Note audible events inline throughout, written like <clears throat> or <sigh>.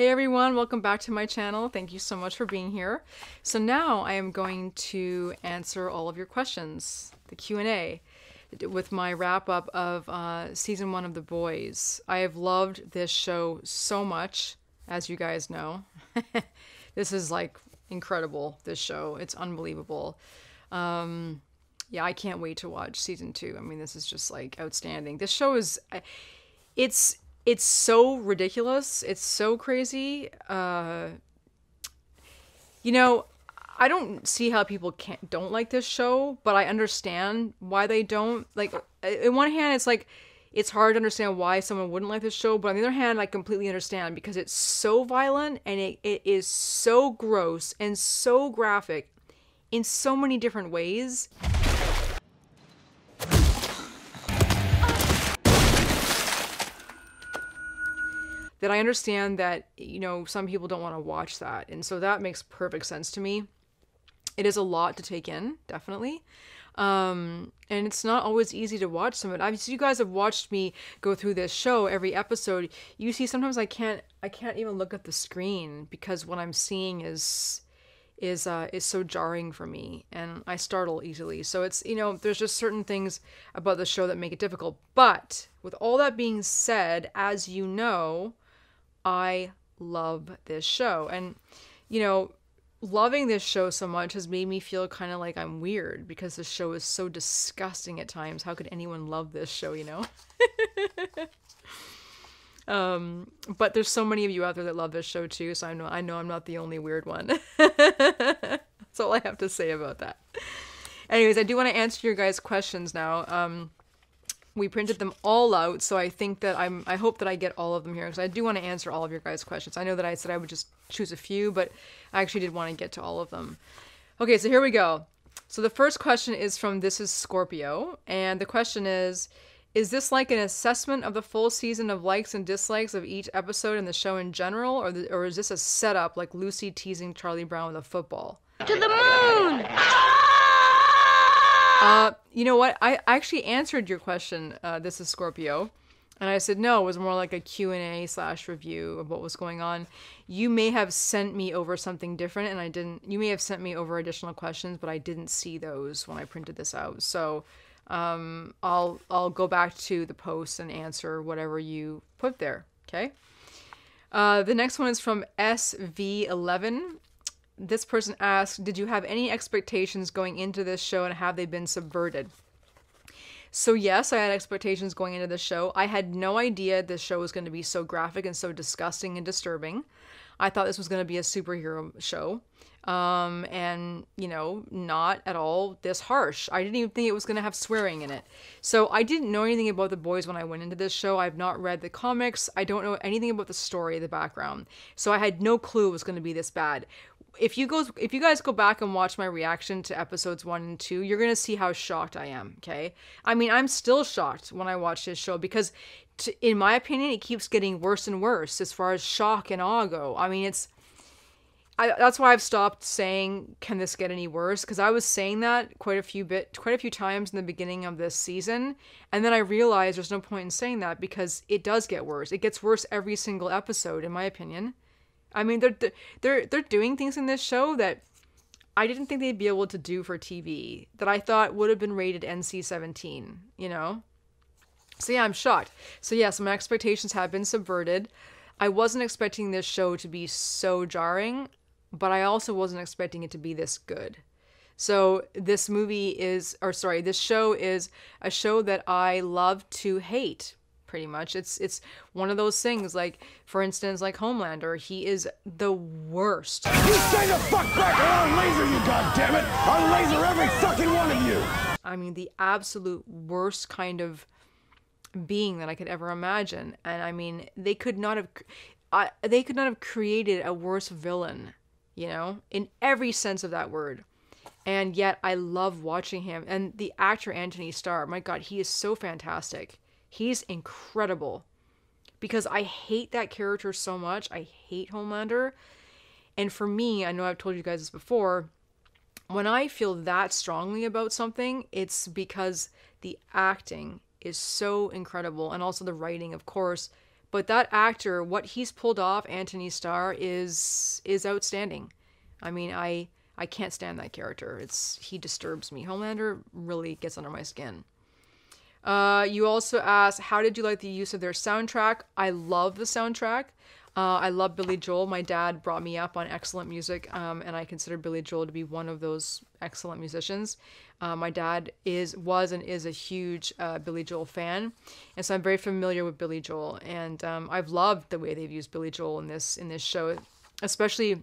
Hey everyone, welcome back to my channel. Thank you so much for being here. So now I am going to answer all of your questions, the Q&A, with my wrap up of uh, season one of The Boys. I have loved this show so much, as you guys know. <laughs> this is like incredible, this show. It's unbelievable. Um, yeah, I can't wait to watch season two. I mean, this is just like outstanding. This show is, it's it's so ridiculous. It's so crazy. Uh, you know, I don't see how people can't don't like this show, but I understand why they don't. Like, in one hand, it's like it's hard to understand why someone wouldn't like this show, but on the other hand, I completely understand because it's so violent and it, it is so gross and so graphic in so many different ways. That I understand that, you know, some people don't want to watch that. And so that makes perfect sense to me. It is a lot to take in, definitely. Um, and it's not always easy to watch some of it. I mean, so you guys have watched me go through this show every episode. You see, sometimes I can't, I can't even look at the screen because what I'm seeing is, is, uh, is so jarring for me and I startle easily. So it's, you know, there's just certain things about the show that make it difficult. But with all that being said, as you know, I love this show. And, you know, loving this show so much has made me feel kind of like I'm weird because this show is so disgusting at times. How could anyone love this show, you know? <laughs> um, but there's so many of you out there that love this show too, so I know I know I'm not the only weird one. <laughs> That's all I have to say about that. Anyways, I do want to answer your guys' questions now. Um, we printed them all out so i think that i'm i hope that i get all of them here because i do want to answer all of your guys questions. I know that i said i would just choose a few but i actually did want to get to all of them. Okay so here we go. So the first question is from this is scorpio and the question is is this like an assessment of the full season of likes and dislikes of each episode in the show in general or, the, or is this a setup like lucy teasing charlie brown with a football? To the moon uh, you know what? I actually answered your question. Uh, this is Scorpio, and I said no. It was more like a Q and A slash review of what was going on. You may have sent me over something different, and I didn't. You may have sent me over additional questions, but I didn't see those when I printed this out. So, um, I'll I'll go back to the post and answer whatever you put there. Okay. Uh, the next one is from SV11 this person asked, Did you have any expectations going into this show and have they been subverted? So, yes, I had expectations going into this show. I had no idea this show was going to be so graphic and so disgusting and disturbing. I thought this was going to be a superhero show um, and you know not at all this harsh i didn't even think it was going to have swearing in it so i didn't know anything about the boys when i went into this show i've not read the comics i don't know anything about the story the background so i had no clue it was going to be this bad if you go if you guys go back and watch my reaction to episodes 1 and 2 you're to see how shocked i am okay i mean i'm still shocked when i watch this show because to, in my opinion it keeps getting worse and worse as far as shock and awe go i mean it's I, that's why I've stopped saying can this get any worse because I was saying that quite a few bit quite a few times in the beginning of this season and then I realized there's no point in saying that because it does get worse. It gets worse every single episode in my opinion. I mean, they're they're they're doing things in this show that I didn't think they'd be able to do for TV that I thought would have been rated NC-17. You know. So yeah, I'm shocked. So yes, my expectations have been subverted. I wasn't expecting this show to be so jarring, but I also wasn't expecting it to be this good. So this movie is, or sorry, this show is a show that I love to hate pretty much. It's it's one of those things like for instance like Homelander, he is the worst. You stay the fuck back or I'll laser you, goddammit! I'll laser every fucking one of you! I mean the absolute worst kind of being that I could ever imagine. And I mean they could not have I, they could not have created a worse villain, you know, in every sense of that word and yet I love watching him. And the actor Anthony Starr, my God, he is so fantastic. He's incredible because I hate that character so much. I hate Homelander. And for me, I know I've told you guys this before, when I feel that strongly about something, it's because the acting is so incredible and also the writing, of course, but that actor, what he's pulled off, Anthony Starr, is is outstanding. I mean, I I can't stand that character. It's he disturbs me. Homelander really gets under my skin. Uh, you also asked, how did you like the use of their soundtrack? I love the soundtrack. Uh, I love Billy Joel. My dad brought me up on excellent music, um, and I consider Billy Joel to be one of those excellent musicians. Uh, my dad is was and is a huge uh, Billy Joel fan, and so I'm very familiar with Billy Joel, and um, I've loved the way they've used Billy Joel in this in this show, especially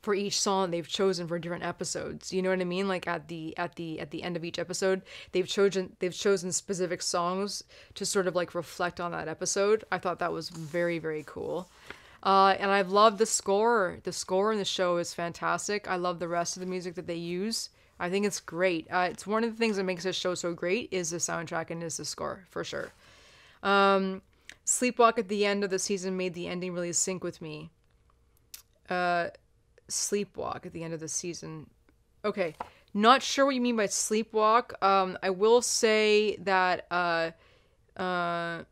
for each song they've chosen for different episodes. You know what I mean? Like at the at the at the end of each episode, they've chosen they've chosen specific songs to sort of like reflect on that episode. I thought that was very very cool. Uh, and I've loved the score. The score in the show is fantastic. I love the rest of the music that they use. I think it's great. Uh, it's one of the things that makes this show so great is the soundtrack and is the score for sure. Um, Sleepwalk at the end of the season made the ending really sync with me. Uh, sleepwalk at the end of the season. Okay, not sure what you mean by sleepwalk. Um, I will say that uh, uh,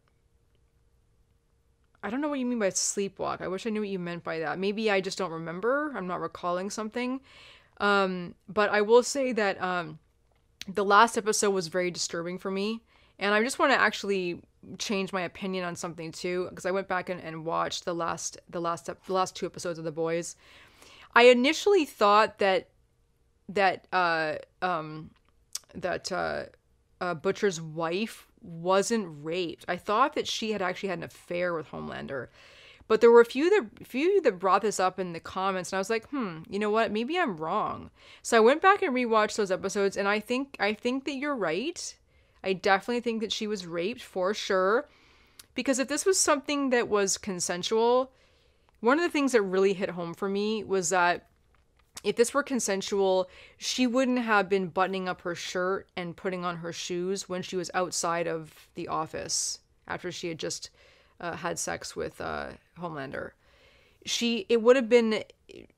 I don't know what you mean by sleepwalk. I wish I knew what you meant by that. Maybe I just don't remember. I'm not recalling something. Um, but I will say that um, the last episode was very disturbing for me, and I just want to actually change my opinion on something too because I went back and, and watched the last the last the last two episodes of The Boys I initially thought that that uh, um, that uh, uh, Butcher's wife wasn't raped. I thought that she had actually had an affair with Homelander. But there were a few that few that brought this up in the comments, and I was like, hmm, you know what? Maybe I'm wrong. So I went back and rewatched those episodes, and I think I think that you're right. I definitely think that she was raped for sure. Because if this was something that was consensual, one of the things that really hit home for me was that if this were consensual, she wouldn't have been buttoning up her shirt and putting on her shoes when she was outside of the office after she had just uh, had sex with uh, Homelander. She it would have been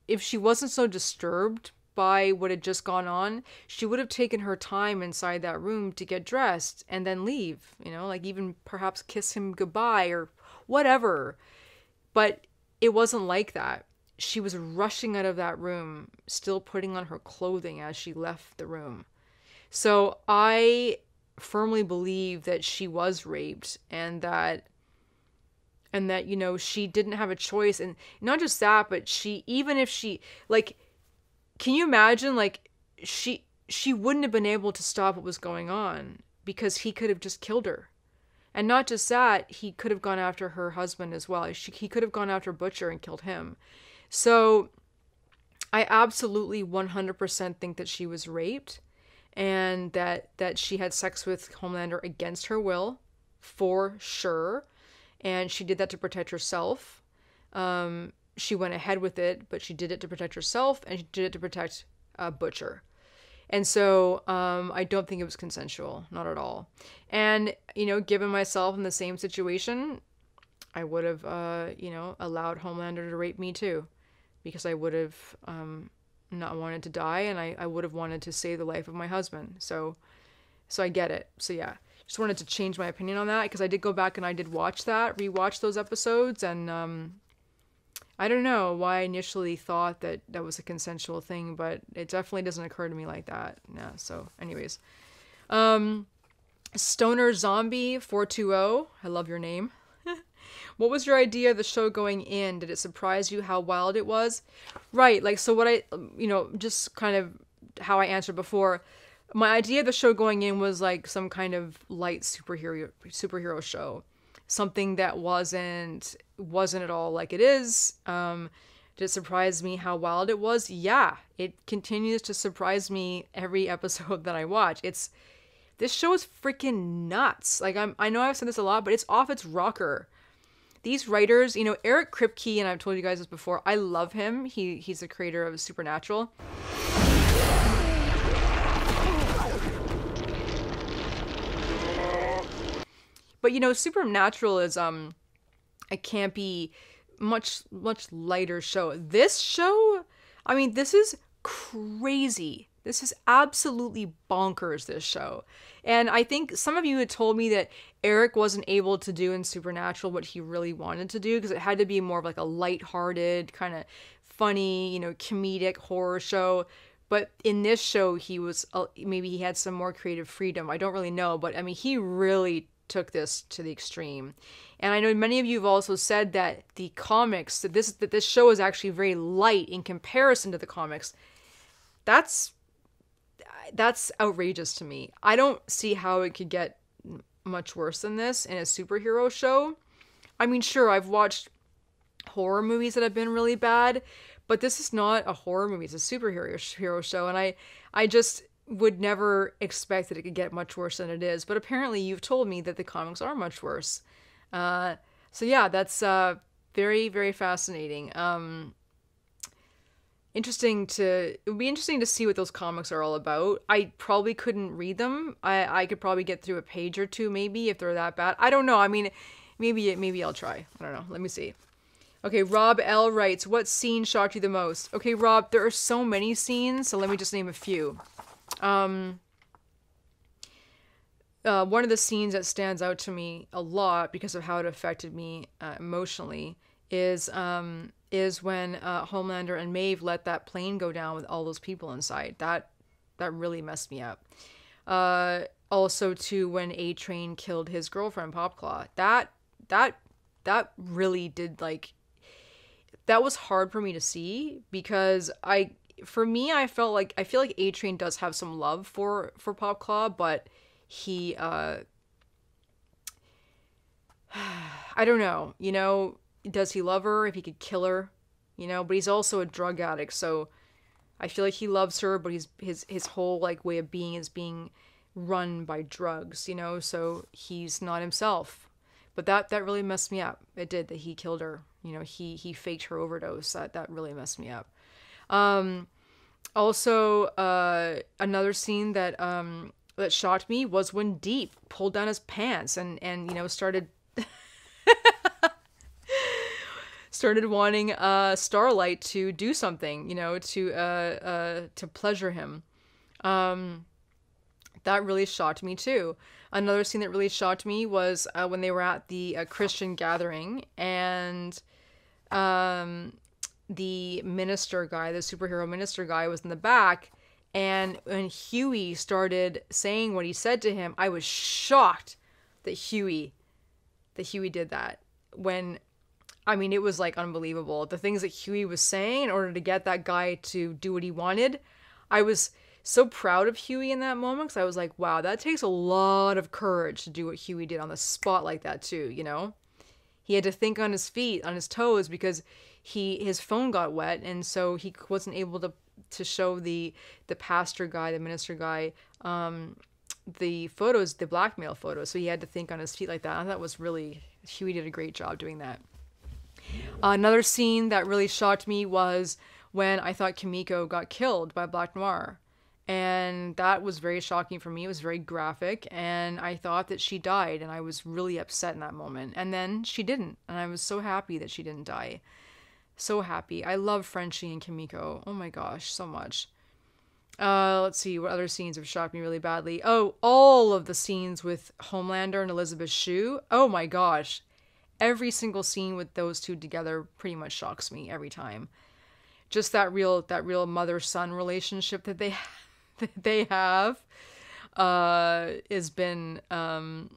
if she wasn't so disturbed by what had just gone on, she would have taken her time inside that room to get dressed and then leave, you know, like even perhaps kiss him goodbye or whatever. But it wasn't like that. She was rushing out of that room, still putting on her clothing as she left the room. So I firmly believe that she was raped and that and that you know she didn't have a choice and not just that but she even if she like can you imagine like she she wouldn't have been able to stop what was going on because he could have just killed her and not just that, he could have gone after her husband as well. She, he could have gone after Butcher and killed him. So I absolutely 100% think that she was raped and that that she had sex with Homelander against her will for sure. And she did that to protect herself. Um, she went ahead with it, but she did it to protect herself and she did it to protect uh, Butcher. And so um, I don't think it was consensual, not at all. And, you know, given myself in the same situation, I would have, uh, you know, allowed Homelander to rape me too, because I would have um, not wanted to die and I, I would have wanted to save the life of my husband. So, so I get it. So yeah, just wanted to change my opinion on that because I did go back and I did watch that, rewatch those episodes, and um, I don't know why I initially thought that that was a consensual thing, but it definitely doesn't occur to me like that. Yeah. So, anyways, um, Stoner Zombie four two zero. I love your name. <laughs> what was your idea of the show going in? Did it surprise you how wild it was? Right. Like so. What I you know just kind of how I answered before. My idea of the show going in was like some kind of light superhero superhero show something that wasn't wasn't at all like it is. Um, did it surprise me how wild it was? Yeah, it continues to surprise me every <laughs> episode that I watch. It's this show is freaking nuts. Like I'm, I know I've said this a lot, but it's off its rocker. These writers, you know, Eric Kripke, and I've told you guys this before. I love him. He he's the creator of Supernatural. But you know, Supernatural is um a campy, much much lighter show. This show, I mean, this is crazy. This is absolutely bonkers, this show. And I think some of you had told me that Eric wasn't able to do in Supernatural what he really wanted to do because it had to be more of like a light-hearted, kind of funny, you know, comedic horror show. But in this show, he was uh, maybe he had some more creative freedom. I don't really know, but I mean, he really took this to the extreme. And I know many of you have also said that the comics that this that this show is actually very light in comparison to the comics. That's that's outrageous to me. I don't see how it could get much worse than this in a superhero show. I mean, sure, I've watched horror movies that have been really bad, but this is not a horror movie; it's a superhero hero show, and I, I just would never expect that it could get much worse than it is. But apparently, you've told me that the comics are much worse. Uh, so yeah, that's uh, very very fascinating. Um, interesting to it would be interesting to see what those comics are all about. I probably couldn't read them. I I could probably get through a page or two maybe if they're that bad. I don't know. I mean, maybe maybe I'll try. I don't know. Let me see. Okay, Rob L writes, "What scene shocked you the most?" Okay, Rob, there are so many scenes, so let me just name a few. Um uh, one of the scenes that stands out to me a lot because of how it affected me uh, emotionally is um, is when uh, Homelander and Maeve let that plane go down with all those people inside. That that really messed me up. Uh, also, too, when A Train killed his girlfriend Popclaw, that that that really did like that was hard for me to see because I for me I felt like I feel like A Train does have some love for for Popclaw, but he uh <sighs> I don't know, you know, does he love her if he could kill her you know? But he's also a drug addict so i feel like he loves her but he's his his whole like way of being is being run by drugs you know? So he's not himself. But that that really messed me up. It did that he killed her. You know he he faked her overdose. That that really messed me up um also uh another scene that um that shocked me was when deep pulled down his pants and and you know started <laughs> started wanting uh, Starlight to do something, you know, to uh, uh, to pleasure him. Um, that really shocked me too. Another scene that really shocked me was uh, when they were at the uh, Christian gathering and um, the minister guy, the superhero minister guy, was in the back. And when Hughie started saying what he said to him, I was shocked that Hughie, that Hughie did that. When I mean, it was like unbelievable. The things that Hughie was saying in order to get that guy to do what he wanted. I was so proud of Hughie in that moment because I was like, wow, that takes a lot of courage to do what Hughie did on the spot like that, too, you know? He had to think on his feet, on his toes, because he his phone got wet, and so he wasn't able to to show the the pastor guy, the minister guy, um, the photos, the blackmail photos. So he had to think on his feet like that. And that was really Hughie did a great job doing that. Another scene that really shocked me was when I thought Kimiko got killed by Black Noir. And that was very shocking for me. It was very graphic. And I thought that she died. And I was really upset in that moment. And then she didn't. And I was so happy that she didn't die. So happy. I love Frenchie and Kimiko. Oh my gosh, so much. Uh, let's see what other scenes have shocked me really badly. Oh, all of the scenes with Homelander and Elisabeth Shue. Oh my gosh, every single scene with those two together pretty much shocks me every time. Just that real that real mother son relationship that they <laughs> that they have uh has been um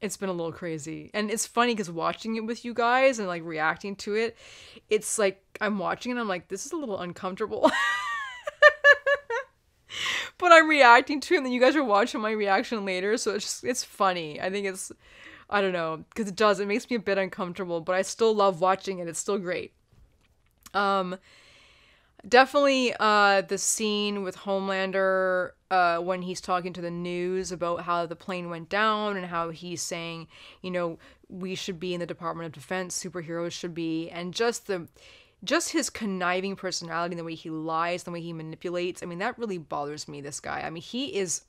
it's been a little crazy. And it's funny cuz watching it with you guys and like reacting to it, it's like I'm watching it I'm like this is a little uncomfortable. <laughs> but I'm reacting to it and then you guys are watching my reaction later, so it's just it's funny. I think it's I don't know, because it does. It makes me a bit uncomfortable, but I still love watching it. It's still great. Um, definitely uh the scene with Homelander uh when he's talking to the news about how the plane went down and how he's saying, you know, we should be in the Department of Defense, superheroes should be, and just the just his conniving personality and the way he lies, the way he manipulates. I mean, that really bothers me. This guy. I mean, he is,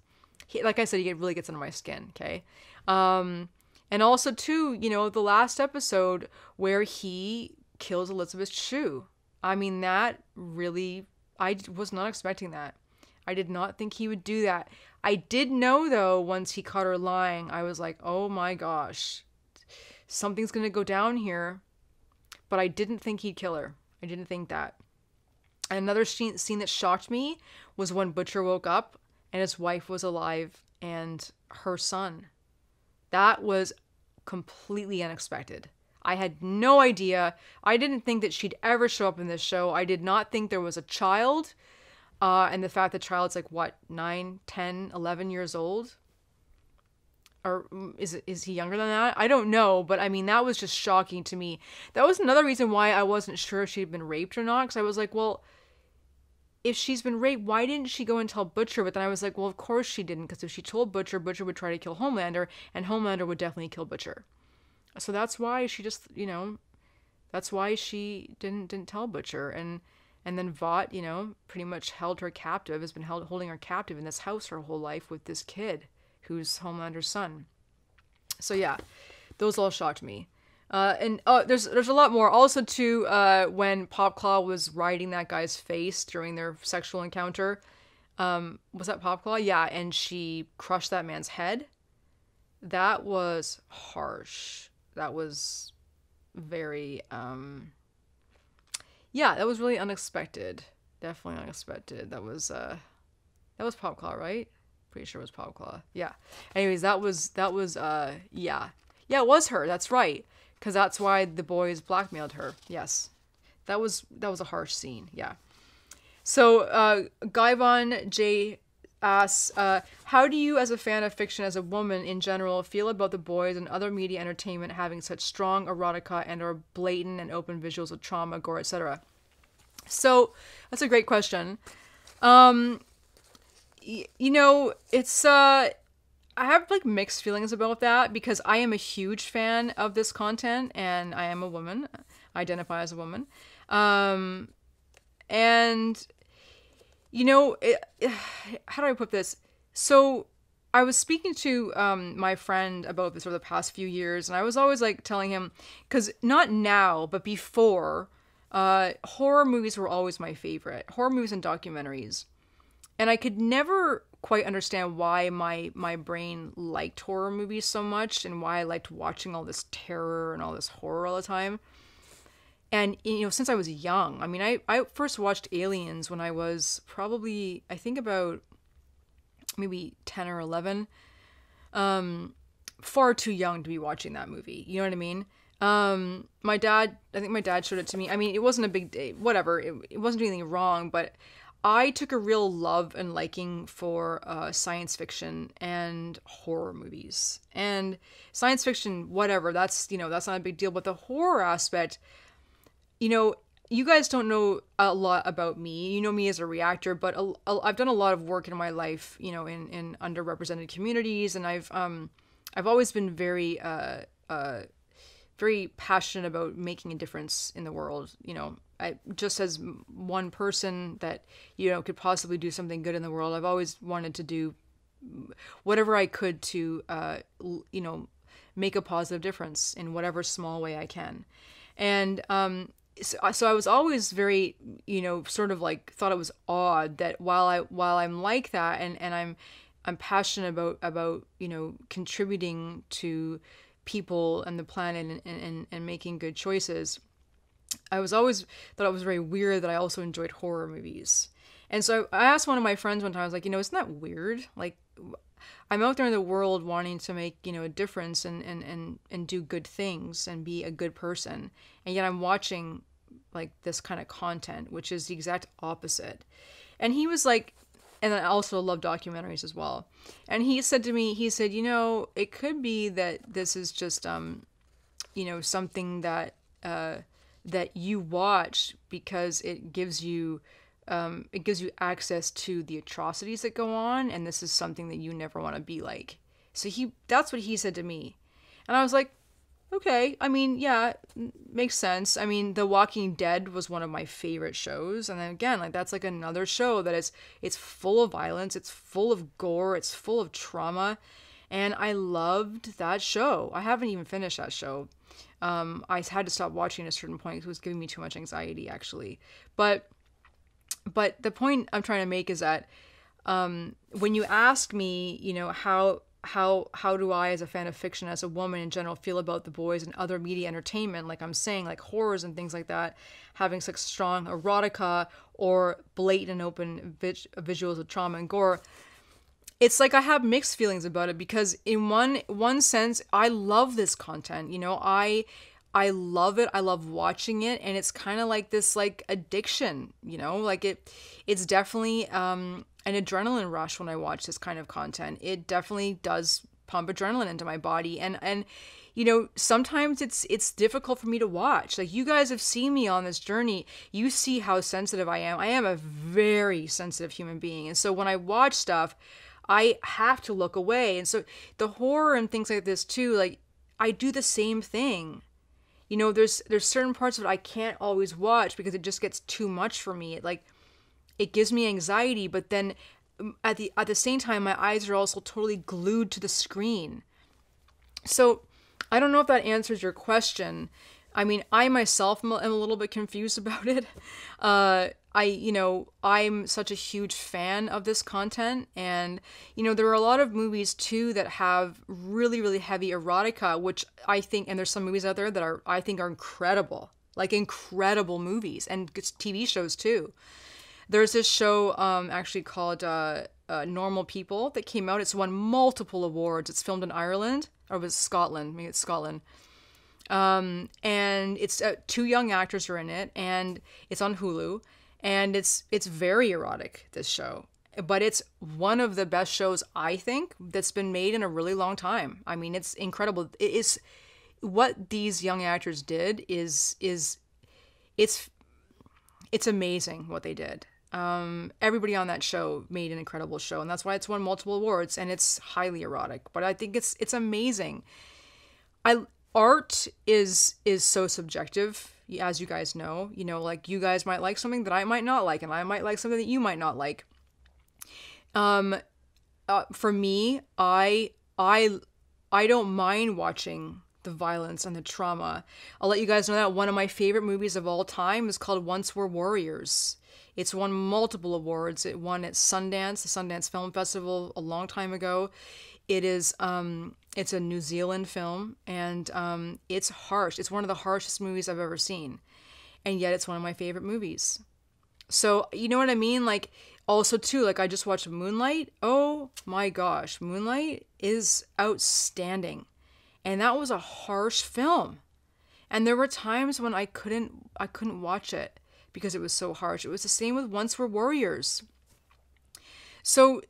he, like I said, he really gets under my skin. Okay. Um, and also, too, you know, the last episode where he kills Elisabeth Shue. I mean, that really, I was not expecting that. I did not think he would do that. I did know though once he caught her lying, I was like, "Oh my gosh. Something's to go down here." But I didn't think he'd kill her. I didn't think that. Another scene, scene that shocked me was when Butcher woke up and his wife was alive and her son. That was completely unexpected. I had no idea. I didn't think that she'd ever show up in this show. I did not think there was a child. Uh, and the fact that child's like what 9 10 11 years old or mm, is is he younger than that? I don't know, but I mean that was just shocking to me. That was another reason why I wasn't sure if she'd been raped or not cuz I was like, well, if she's been raped, why didn't she go and tell Butcher? But then I was like, well, of course she didn't because if she told Butcher, Butcher would try to kill Homelander and Homelander would definitely kill Butcher. So that's why she just, you know, that's why she didn't didn't tell Butcher and and then Vought, you know, pretty much held her captive, has been held holding her captive in this house her whole life with this kid who's Homelander's son. So yeah, those all shocked me. Uh, and uh, there's there's a lot more. Also, too, uh, when Popclaw was riding that guy's face during their sexual encounter, um, was that Popclaw? Yeah, and she crushed that man's head. That was harsh. That was very um, yeah, that was really unexpected. Definitely unexpected. That was uh, that was Popclaw, right? Pretty sure it was Popclaw. Yeah. Anyways, that was that was uh, yeah, yeah, it was her. That's right because that's why the boys blackmailed her. Yes, that was that was a harsh scene. Yeah. So uh, Guyvon J asks, uh, how do you, as a fan of fiction, as a woman in general, feel about the boys and other media entertainment having such strong erotica and or blatant and open visuals of trauma, gore, etc.? So that's a great question. Um, y- you know, it's uh, I have like mixed feelings about that because I am a huge fan of this content and I am a woman, I identify as a woman. Um and you know, it, <sighs> how do I put this? So I was speaking to um, my friend about this over the past few years, and I was always like telling him, because not now, but before, uh, horror movies were always my favorite horror movies and documentaries. And I could never quite understand why my my brain liked horror movies so much and why I liked watching all this terror and all this horror all the time. And you know, since I was young, I mean, I I first watched Aliens when I was probably I think about maybe 10 or 11. Um far too young to be watching that movie. You know what I mean? Um my dad, I think my dad showed it to me. I mean, it wasn't a big day, whatever. It, it wasn't anything wrong, but I took a real love and liking for uh, science fiction and horror movies. And science fiction, whatever, that's, you know, that's not a big deal. But the horror aspect, you know, you guys don't know a lot about me. You know me as a reactor, but I've done a lot of work in my life, you know, in, in underrepresented communities. And I've, um, I've always been very, uh, uh, very passionate about making a difference in the world. You know, I, just as one person that you know could possibly do something good in the world. I've always wanted to do whatever I could to, uh, you know, make a positive difference in whatever small way I can. And um, so, so I was always very, you know, sort of like thought it was odd that while I while I'm like that and and I'm I'm passionate about about you know contributing to people and the planet and, and, and making good choices. I was always thought it was very weird that I also enjoyed horror movies. And so I asked one of my friends one time, I was like, you know, isn't that weird? Like, I'm out there in the world wanting to make, you know, a difference and, and, and, and do good things and be a good person. And yet I'm watching like this kind of content, which is the exact opposite. And he was like, and I also love documentaries as well. And he said to me, he said, you know, it could be that this is just, um, you know, something that uh, that you watch because it gives you, um, it gives you access to the atrocities that go on, and this is something that you never want to be like. So he, that's what he said to me, and I was like, okay i mean yeah makes sense. I mean the walking dead was one of my favorite shows and then again like that's like another show that is it's full of violence it's full of gore it's full of trauma and i loved that show. I haven't even finished that show. Um, i had to stop watching at a certain point because it was giving me too much anxiety actually. But but the point i'm trying to make is that um, when you ask me, you know, how how how do I, as a fan of fiction, as a woman in general, feel about the boys and other media entertainment, like I'm saying, like horrors and things like that, having such strong erotica or blatant and open vis- visuals of trauma and gore. It's like I have mixed feelings about it because in one one sense, I love this content. You know, I I love it. I love watching it and it's kind of like this like addiction, you know? Like it it's definitely um an adrenaline rush when I watch this kind of content. It definitely does pump adrenaline into my body. And and you know sometimes it's it's difficult for me to watch. Like you guys have seen me on this journey. You see how sensitive i am. I am a very sensitive human being. And so when i watch stuff i have to look away. And so the horror and things like this too like i do the same thing. You know there's there's certain parts of it i can't always watch because it just gets too much for me. It like it gives me anxiety but then um, at the at the same time my eyes are also totally glued to the screen. So i don't know if that answers your question. I mean i myself am a am a little bit confused <laughs> about it. Uh i you know i'm such a huge fan of this content and you know there are a lot of movies too that have really really heavy erotica which i think and there's some movies out there that are i think are incredible like incredible movies and tv shows too there's this show um, actually called uh, uh, Normal People that came out. It's won multiple awards. It's filmed in Ireland or was Scotland? Maybe it's Scotland. Um, and it's uh, two young actors are in it, and it's on Hulu, and it's it's very erotic. This show, but it's one of the best shows I think that's been made in a really long time. I mean, it's incredible. It is what these young actors did is is it's it's amazing what they did um, everybody on that show made an incredible show, and that's why it's won multiple awards and it's highly erotic. But I think it's it's amazing. I art is is so subjective, as you guys know. You know, like you guys might like something that I might not like, and I might like something that you might not like. Um, uh, for me, I I I don't mind watching the violence and the trauma. I'll let you guys know that one of my favorite movies of all time is called Once Were Warriors. It's won multiple awards. It won at Sundance, the Sundance Film Festival, a long time ago. It is um, it's a New Zealand film, and um, it's harsh. It's one of the harshest movies I've ever seen, and yet it's one of my favorite movies. So you know what I mean? Like also too, like I just watched Moonlight. Oh my gosh, Moonlight is outstanding, and that was a harsh film, and there were times when I couldn't I couldn't watch it because it was so harsh. It was the same with Once Were Warriors. So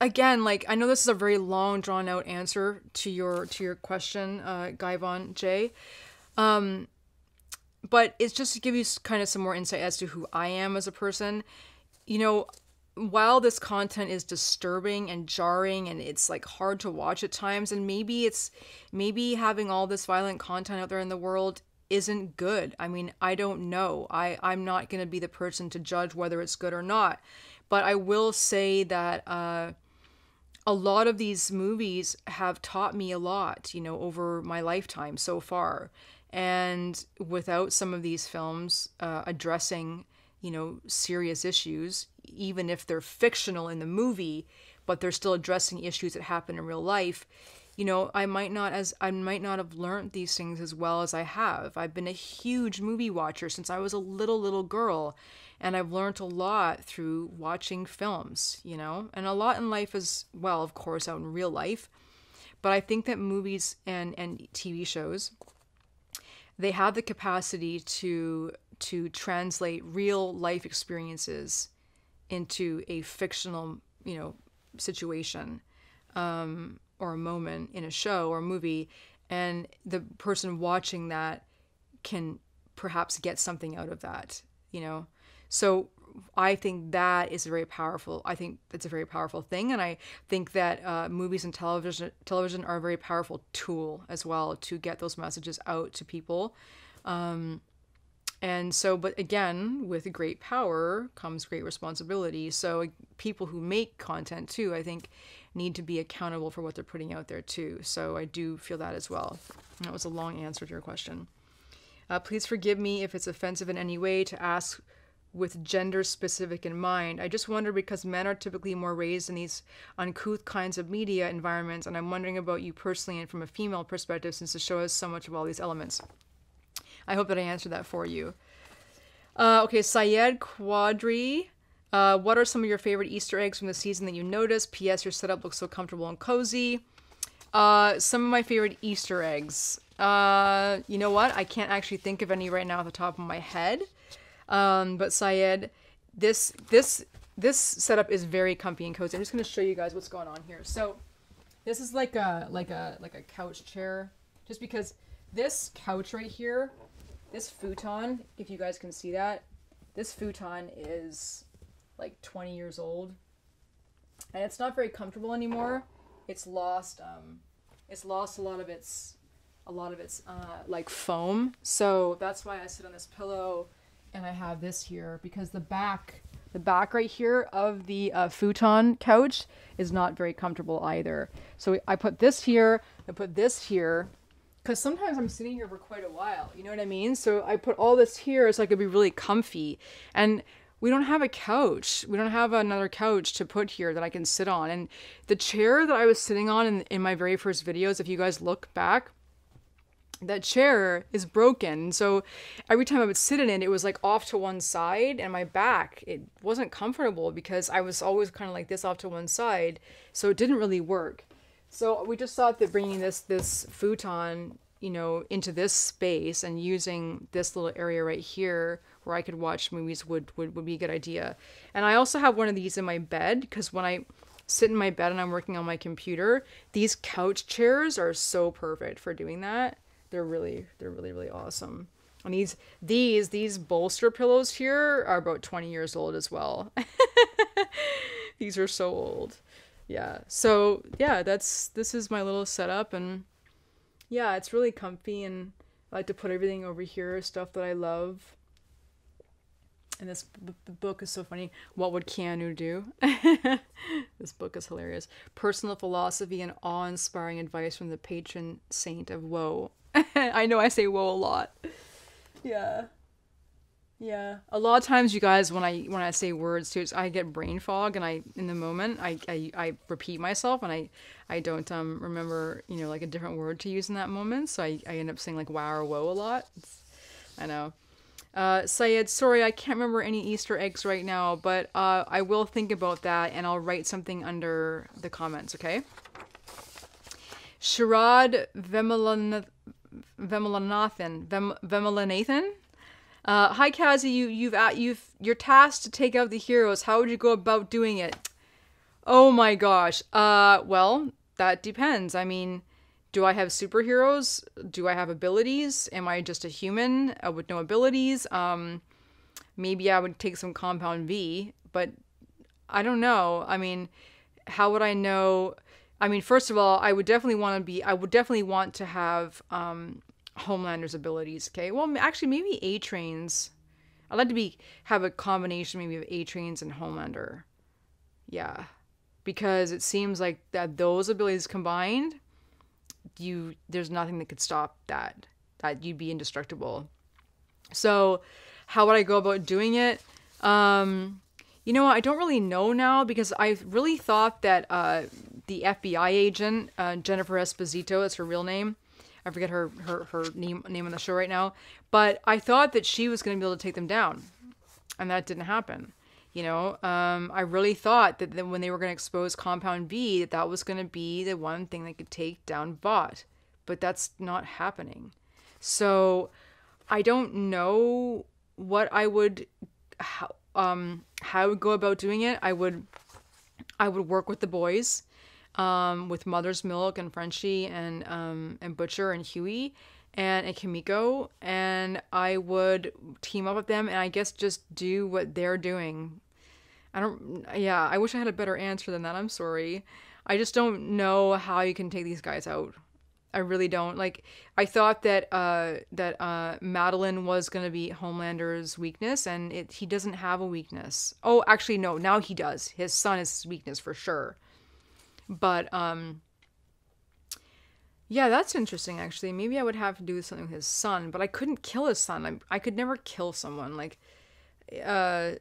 again, like I know this is a very long, drawn out answer to your to your question, uh, Von J. Um, but it's just to give you kind of some more insight as to who I am as a person. You know, while this content is disturbing and jarring and it's like hard to watch at times and maybe it's maybe having all this violent content out there in the world isn't good. I mean, I don't know. I, I'm not going to be the person to judge whether it's good or not. But I will say that uh, a lot of these movies have taught me a lot, you know, over my lifetime so far. And without some of these films uh, addressing, you know, serious issues, even if they're fictional in the movie, but they're still addressing issues that happen in real life, you know i might not as i might not have learned these things as well as i have. I've been a huge movie watcher since i was a little little girl and i've learned a lot through watching films you know? And a lot in life as well of course out in real life but i think that movies and and tv shows they have the capacity to to translate real life experiences into a fictional you know situation. Um, or a moment in a show or a movie and the person watching that can perhaps get something out of that you know? So i think that is very powerful i think that's a very powerful thing and i think that uh, movies and television television are a very powerful tool as well to get those messages out to people. Um, and so but again with great power comes great responsibility. So people who make content too i think need to be accountable for what they're putting out there too. So I do feel that as well. That was a long answer to your question. Uh, please forgive me if it's offensive in any way to ask with gender specific in mind. I just wonder because men are typically more raised in these uncouth kinds of media environments, and I'm wondering about you personally and from a female perspective since the show has so much of all these elements. I hope that I answered that for you. Uh, okay, Syed Quadri. Uh, what are some of your favorite Easter eggs from the season that you noticed? P.S. Your setup looks so comfortable and cozy. Uh, some of my favorite Easter eggs. Uh, you know what? I can't actually think of any right now at the top of my head. Um, but Syed, this this this setup is very comfy and cozy. I'm just gonna show you guys what's going on here. So, this is like a like a like a couch chair, just because this couch right here, this futon, if you guys can see that, this futon is like 20 years old, and it's not very comfortable anymore. It's lost um, it's lost a lot of its a lot of its uh, like foam. So that's why I sit on this pillow and I have this here because the back the back right here of the uh, futon couch is not very comfortable either. So I put this here, I put this here, because sometimes I'm sitting here for quite a while. You know what I mean? So I put all this here so I could be really comfy. And we don't have a couch. We don't have another couch to put here that I can sit on. And the chair that I was sitting on in, in my very first videos, if you guys look back, that chair is broken. So every time I would sit in it, it was like off to one side, and my back it wasn't comfortable because I was always kind of like this off to one side. So it didn't really work. So we just thought that bringing this this futon, you know, into this space and using this little area right here where I could watch movies would would, would be a good idea. And I also have one of these in my bed because when I sit in my bed and I'm working on my computer, these couch chairs are so perfect for doing that. They're really they're really really awesome. And these these these bolster pillows here are about 20 years old as well. <laughs> These are so old. Yeah. So yeah that's this is my little setup and yeah it's really comfy and i like to put everything over here stuff that i love and this the book is so funny. What would Keanu do? <laughs> this book is hilarious. Personal philosophy and awe-inspiring advice from the patron saint of woe. <laughs> I know I say whoa a lot. Yeah. Yeah. A lot of times you guys when I when I say words too, I get brain fog and I in the moment I, I, I repeat myself and I I don't um remember, you know, like a different word to use in that moment. So I, I end up saying like wow or whoa a lot. It's, I know. Uh, Syed, sorry, I can't remember any Easter eggs right now, but uh, I will think about that and I'll write something under the comments, okay? Sharad Vemalan Vemelanathan. Vem, Vemelanathan? Uh, hi, Kazzy. You, you've, at, you've, you're tasked to take out the heroes. How would you go about doing it? Oh my gosh. Uh, well, that depends. I mean, do I have superheroes? Do I have abilities? Am I just a human uh, with no abilities? Um, maybe I would take some Compound V, but I don't know. I mean, how would I know? I mean, first of all, I would definitely want to be. I would definitely want to have um, Homelander's abilities. Okay. Well, actually, maybe A Trains. I'd like to be have a combination maybe of A Trains and Homelander. Yeah, because it seems like that those abilities combined, you there's nothing that could stop that. That you'd be indestructible. So, how would I go about doing it? Um, you know, I don't really know now because I really thought that uh, the FBI agent, uh, Jennifer Esposito, that's her real name. I forget her, her, her name, name on the show right now. But I thought that she was going to be able to take them down. And that didn't happen. You know, um, I really thought that, when they were going to expose Compound V, that that was going to be the one thing that could take down Vought. But that's not happening. So I don't know what I would, how, um, how I would go about doing it. I would, I would work with the boys um, with Mother's Milk and Frenchie and um, and Butcher and Hughie and, and Kimiko, and I would team up with them and I guess just do what they're doing. I don't. Yeah, I wish I had a better answer than that. I'm sorry. I just don't know how you can take these guys out. I really don't. Like I thought that uh that uh Madelyn was to be Homelander's weakness and it he doesn't have a weakness. Oh, actually no, now he does. His son is his weakness for sure. But um yeah, that's interesting actually. Maybe I would have to do something with his son, but I couldn't kill his son. I, I could never kill someone. Like uh,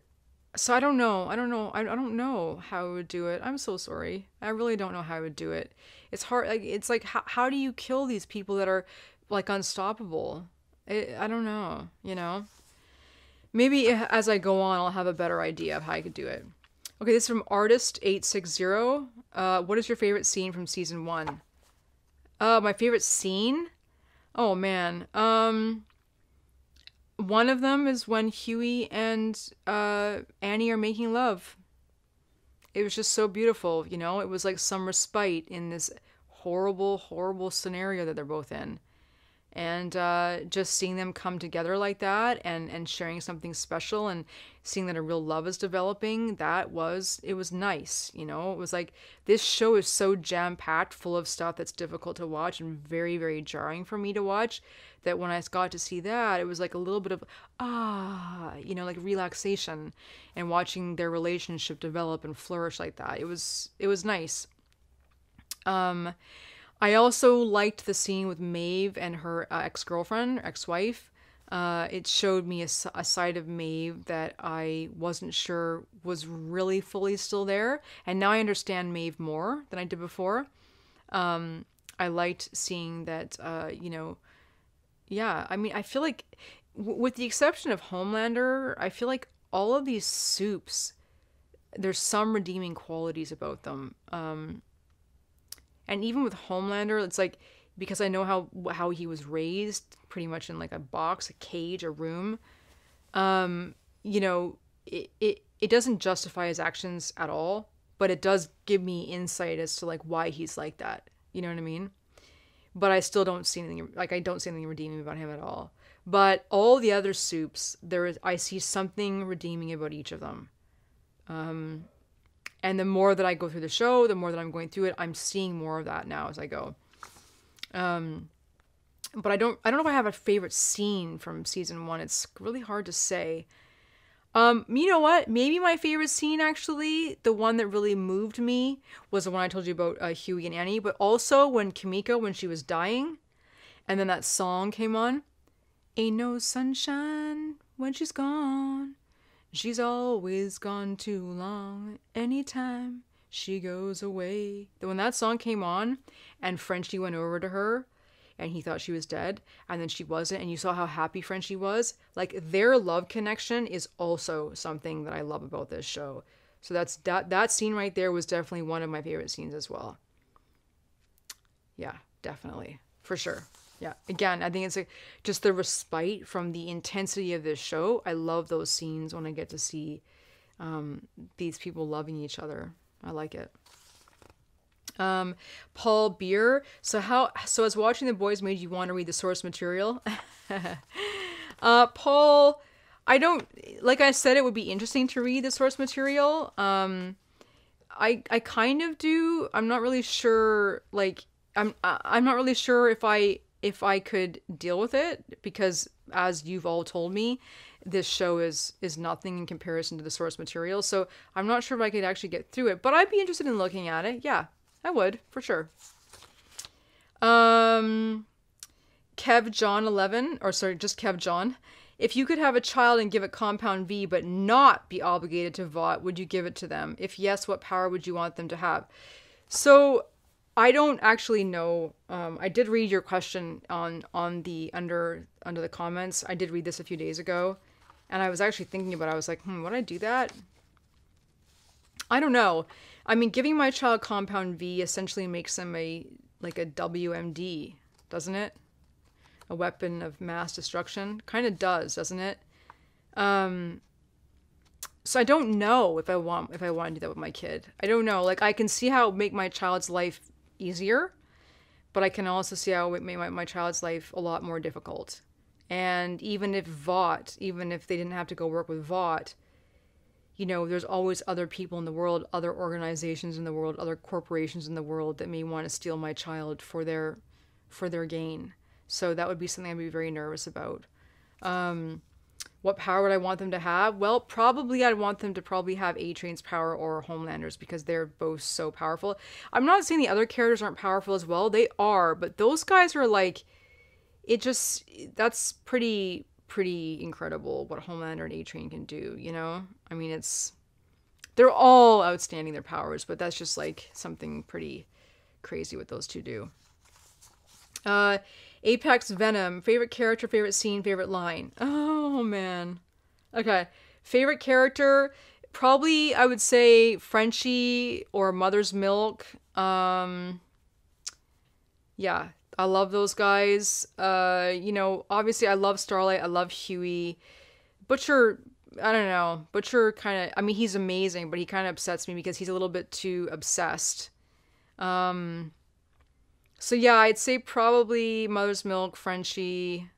so I don't know. I don't know. I, I don't know how I would do it. I'm so sorry. I really don't know how I would do it. It's hard. Like it's like how how do you kill these people that are like unstoppable? It, I don't know. You know. Maybe as I go on, I'll have a better idea of how I could do it. Okay, this is from artist eight six zero. Uh, what is your favorite scene from season one? Uh, my favorite scene. Oh man. Um one of them is when Hughie and uh, Annie are making love. It was just so beautiful, you know? It was like some respite in this horrible, horrible scenario that they're both in and uh, just seeing them come together like that and and sharing something special and seeing that a real love is developing that was it was nice you know? It was like this show is so jam packed full of stuff that's difficult to watch and very very jarring for me to watch that when I got to see that it was like a little bit of ah you know like relaxation and watching their relationship develop and flourish like that. It was it was nice. Um I also liked the scene with Maeve and her uh, ex girlfriend, ex wife. Uh, it showed me a, a, side of Maeve that I wasn't sure was really fully still there. And now I understand Maeve more than I did before. Um, I liked seeing that, uh, you know, yeah, I mean, I feel like, with the exception of Homelander, I feel like all of these supes, there's some redeeming qualities about them. Um, and even with Homelander, it's like because I know how how he was raised, pretty much in like a box, a cage, a room. Um, you know, it it it doesn't justify his actions at all, but it does give me insight as to like why he's like that. You know what I mean? But I still don't see anything like I don't see anything redeeming about him at all. But all the other supes, there is I see something redeeming about each of them. Um, and the more that I go through the show, the more that I'm going through it, I'm seeing more of that now as I go. Um, but I don't I don't know if I have a favorite scene from season one. It's really hard to say. Um, you know what? Maybe my favorite scene actually, the one that really moved me, was the one I told you about uh, Hughie and Annie. But also when Kimiko, when she was dying, and then that song came on, "Ain't no sunshine when she's gone." She's always gone too long. Anytime she goes away. When that song came on and Frenchie went over to her and he thought she was dead and then she wasn't and you saw how happy Frenchie was, like their love connection is also something that I love about this show. So that's that that scene right there was definitely one of my favorite scenes as well. Yeah, definitely. For sure yeah again i think it's like just the respite from the intensity of this show. I love those scenes when i get to see um, these people loving each other. I like it. Um, paul beer so how so as watching the boys made you want to read the source material? <laughs> Uh, paul i don't like i said it would be interesting to read the source material. Um, i i kind of do. I'm not really sure like i'm i'm not really sure if i if I could deal with it because as you've all told me this show is is nothing in comparison to the source material so I'm not sure if I could actually get through it but I'd be interested in looking at it yeah I would for sure um Kev John 11 or sorry just Kev John if you could have a child and give it compound V but not be obligated to Vought, would you give it to them? If yes, what power would you want them to have? So I don't actually know. Um, I did read your question on on the under under the comments. I did read this a few days ago, and I was actually thinking about. It. I was like, hmm, would I do that? I don't know. I mean, giving my child compound V essentially makes them a like a WMD, doesn't it? A weapon of mass destruction. Kind of does, doesn't it? Um, so I don't know if I want if I want to do that with my kid. I don't know. Like I can see how it would make my child's life easier, but I can also see how it made my, my child's life a lot more difficult. And even if Vought, even if they didn't have to go work with Vought, you know, there's always other people in the world, other organizations in the world, other corporations in the world that may want to steal my child for their for their gain. So that would be something I'd be very nervous about. Um, what power would I want them to have? Well, probably I'd want them to probably have A Train's power or Homelander's because they're both so powerful. I'm not saying the other characters aren't powerful as well. They are, but those guys are like it just that's pretty pretty incredible what Homelander and A Train can do, you know? I mean, it's they're all outstanding their powers, but that's just like something pretty crazy what those two do. Uh Apex Venom, favorite character, favorite scene, favorite line. Oh man. Okay. Favorite character, probably I would say Frenchie or Mother's Milk. Um yeah, I love those guys. Uh, you know, obviously I love Starlight, I love Hughie. Butcher I don't know. Butcher kind of I mean he's amazing, but he kind of upsets me because he's a little bit too obsessed. Um so yeah, I'd say probably Mother's Milk, Frenchie.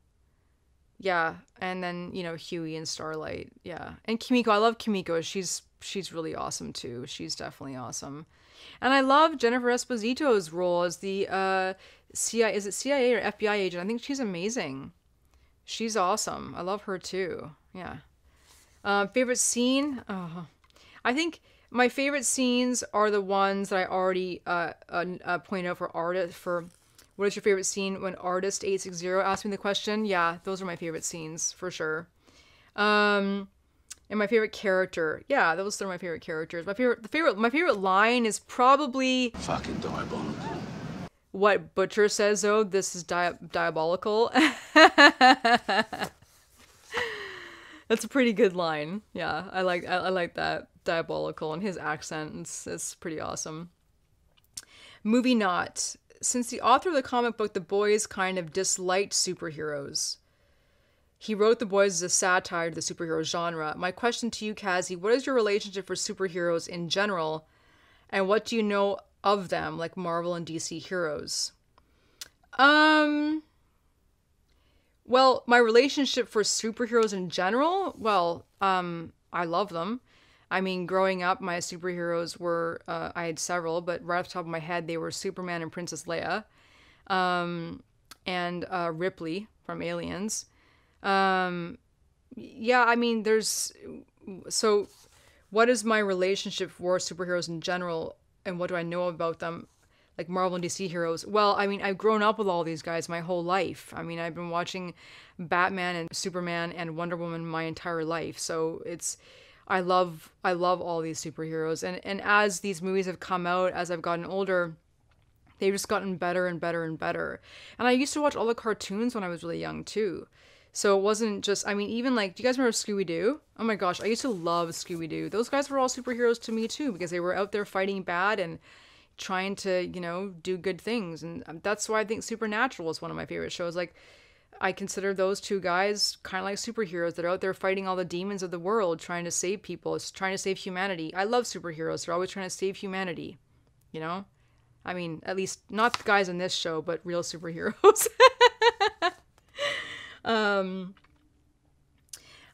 Yeah, and then, you know, Hughie and Starlight. Yeah. And Kimiko, I love Kimiko. She's she's really awesome too. She's definitely awesome. And I love Jennifer Esposito's role as the uh CIA is it CIA or FBI agent? I think she's amazing. She's awesome. I love her too. Yeah. Uh, favorite scene? Oh, I think my favorite scenes are the ones that I already uh, uh, uh point out for artist for what is your favorite scene when artist 860 asked me the question? Yeah those are my favorite scenes for sure. Um and my favorite character. Yeah those are my favorite characters. My favorite the favorite my favorite line is probably Fucking diabolical. what butcher says though this is di- diabolical. <laughs> That's a pretty good line. Yeah i like I, I like that diabolical and his accent it's, pretty awesome movie not since the author of the comic book the boys kind of disliked superheroes he wrote The Boys as a satire to the superhero genre. My question to you, Kazzy, what is your relationship for superheroes in general, and what do you know of them, like Marvel and DC heroes? Um. Well, my relationship for superheroes in general, well, um, I love them. I mean, growing up, my superheroes were uh, I had several, but right off the top of my head, they were Superman and Princess Leia, um, and uh, Ripley from Aliens. Um, yeah, I mean, there's so. What is my relationship for superheroes in general, and what do I know about them? Like Marvel and DC heroes. Well, I mean, I've grown up with all these guys my whole life. I mean, I've been watching Batman and Superman and Wonder Woman my entire life. So it's I love I love all these superheroes and and as these movies have come out as I've gotten older they've just gotten better and better and better. And I used to watch all the cartoons when I was really young too. So it wasn't just I mean even like do you guys remember Scooby Doo? Oh my gosh, I used to love Scooby Doo. Those guys were all superheroes to me too because they were out there fighting bad and trying to, you know, do good things and um, that's why I think Supernatural is one of my favorite shows like I consider those two guys kind of like superheroes that are out there fighting all the demons of the world, trying to save people, trying to save humanity. I love superheroes. They're always trying to save humanity, you know? I mean, at least not the guys in this show, but real superheroes. <laughs> um,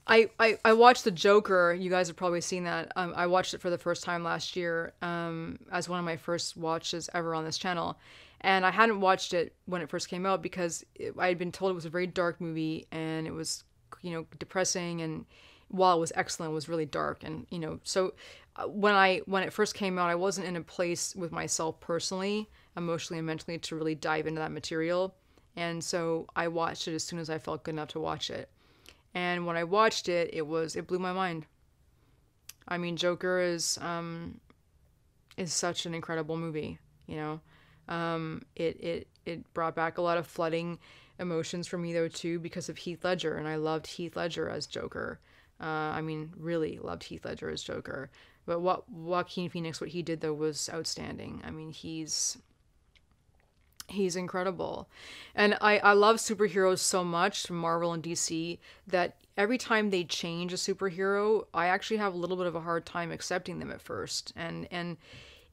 I, I, I watched The Joker. You guys have probably seen that. Um, I watched it for the first time last year um, as one of my first watches ever on this channel and I hadn't watched it when it first came out because it, I had been told it was a very dark movie and it was you know depressing. And while it was excellent it was really dark. And you know so uh, when I when it first came out I wasn't in a place with myself personally emotionally and mentally to really dive into that material. And so I watched it as soon as I felt good enough to watch it. And when I watched it it was it blew my mind. I mean Joker is um is such an incredible movie you know um, it it it brought back a lot of flooding emotions for me though too because of Heath Ledger, and I loved Heath Ledger as Joker. Uh, I mean, really loved Heath Ledger as Joker. But what Joaquin Phoenix, what he did though, was outstanding. I mean, he's he's incredible, and I I love superheroes so much, Marvel and DC, that every time they change a superhero, I actually have a little bit of a hard time accepting them at first, and and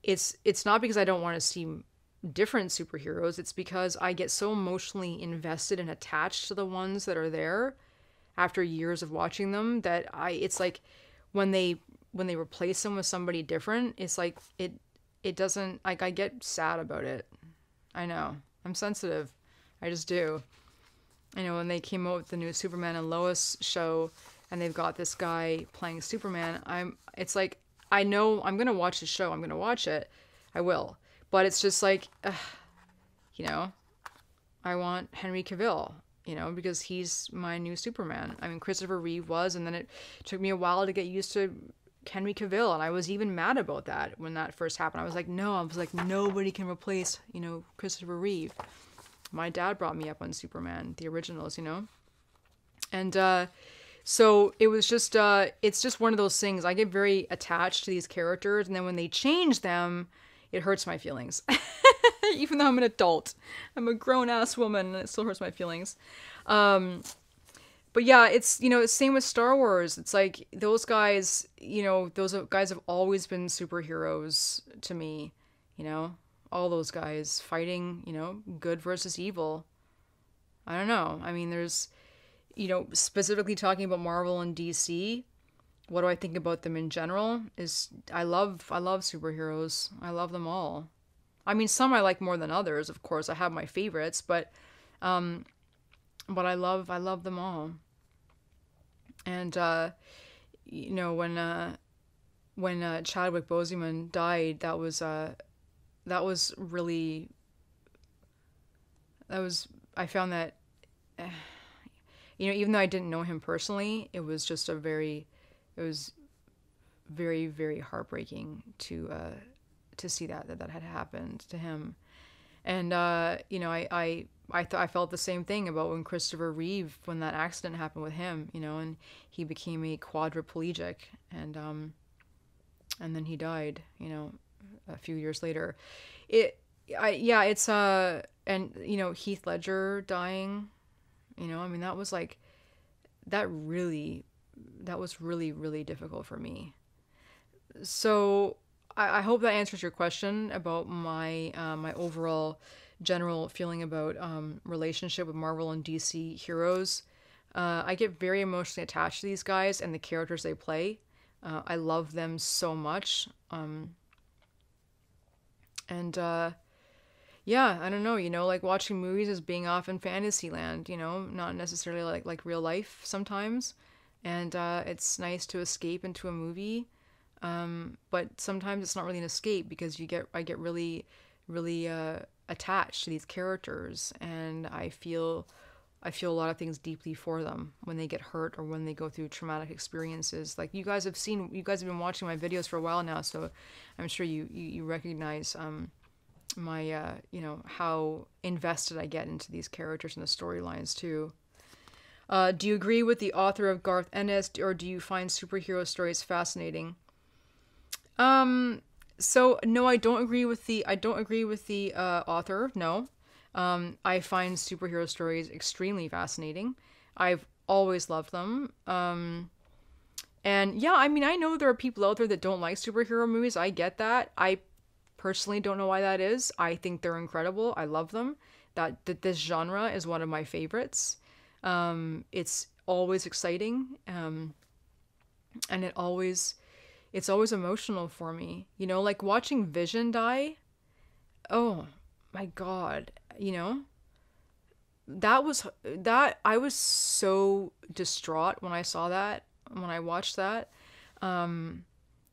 it's it's not because I don't want to see different superheroes, it's because I get so emotionally invested and attached to the ones that are there after years of watching them that I it's like when they when they replace them with somebody different, it's like it it doesn't like I get sad about it. I know. I'm sensitive. I just do. I know when they came out with the new Superman and Lois show and they've got this guy playing Superman, I'm it's like I know I'm going to watch the show. I'm going to watch it. I will but it's just like, ugh, you know, I want Henry Cavill. you know, because he's my new Superman. I mean, Christopher Reeve was, and then it took me a while to get used to Henry Cavill, and I was even mad about that when that first happened. I was like, no, I was like, nobody can replace, you know, Christopher Reeve. My dad brought me up on Superman, the originals, you know, and uh, so it was just, uh, it's just one of those things. I get very attached to these characters, and then when they change them, it hurts my feelings. <laughs> even though I'm an adult, I'm a grown ass woman, and it still hurts my feelings. Um, but yeah, it's you know same with Star Wars. It's like those guys, you know, those guys have always been superheroes to me. You know, all those guys fighting, you know, good versus evil. I don't know. I mean, there's, you know, specifically talking about Marvel and DC. What do I think about them in general? Is I love I love superheroes. I love them all. I mean, some I like more than others. Of course, I have my favorites, but, um, but I love I love them all and uh, you know when uh, when uh, Chadwick Boseman died, that was uh, that was really that was I found that <sighs> you know even though I didn't know him personally, it was just a very it was very very heartbreaking to uh, to see that that that had happened to him, and uh, you know I I I th- I felt the same thing about when Christopher Reeve when that accident happened with him, you know, and he became a quadriplegic and um and then he died, you know, a few years later. It I yeah, it's uh and you know, Heath Ledger dying, you know, I mean that was like that really that was really really difficult for me. So I, I hope that answers your question about my uh, my overall general feeling about um, relationship with Marvel and DC heroes. Uh, I get very emotionally attached to these guys and the characters they play. Uh, I love them so much. Um, and uh, yeah, I don't know. You know, like watching movies is being off in Fantasyland. You know, not necessarily like like real life sometimes. And uh, it's nice to escape into a movie. Um, but sometimes it's not really an escape because you get I get really, really uh, attached to these characters and I feel I feel a lot of things deeply for them when they get hurt or when they go through traumatic experiences. Like you guys have seen, you guys have been watching my videos for a while now, so I'm sure you you, you recognize um, my uh, you know how invested I get into these characters and the storylines too. Uh, do you agree with the author of Garth Ennis, or do you find superhero stories fascinating? Um, so no, I don't agree with the I don't agree with the uh, author. No, um, I find superhero stories extremely fascinating. I've always loved them. Um, and yeah, I mean, I know there are people out there that don't like superhero movies. I get that. I personally don't know why that is. I think they're incredible. I love them. That that this genre is one of my favorites. Um, it's always exciting. Um, and it always it's always emotional for me. You know, like watching Vision die. Oh my god, you know? That was that I was so distraught when I saw that, when I watched that. Um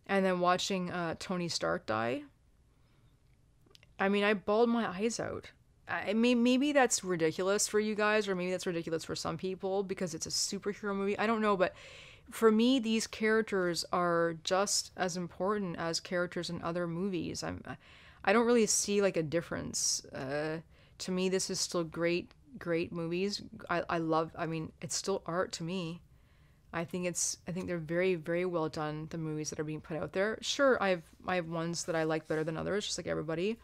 and then watching uh Tony Stark die. I mean, I bawled my eyes out. I mean, maybe that's ridiculous for you guys, or maybe that's ridiculous for some people because it's a superhero movie. I don't know, but for me these characters are just as important as characters in other movies. I'm i don't really see like a difference. Uh, to me this is still great great movies. I, I love i mean it's still art to me. I think it's i think they're very very well done the movies that are being put out there. Sure i have i have ones that i like better than others just like everybody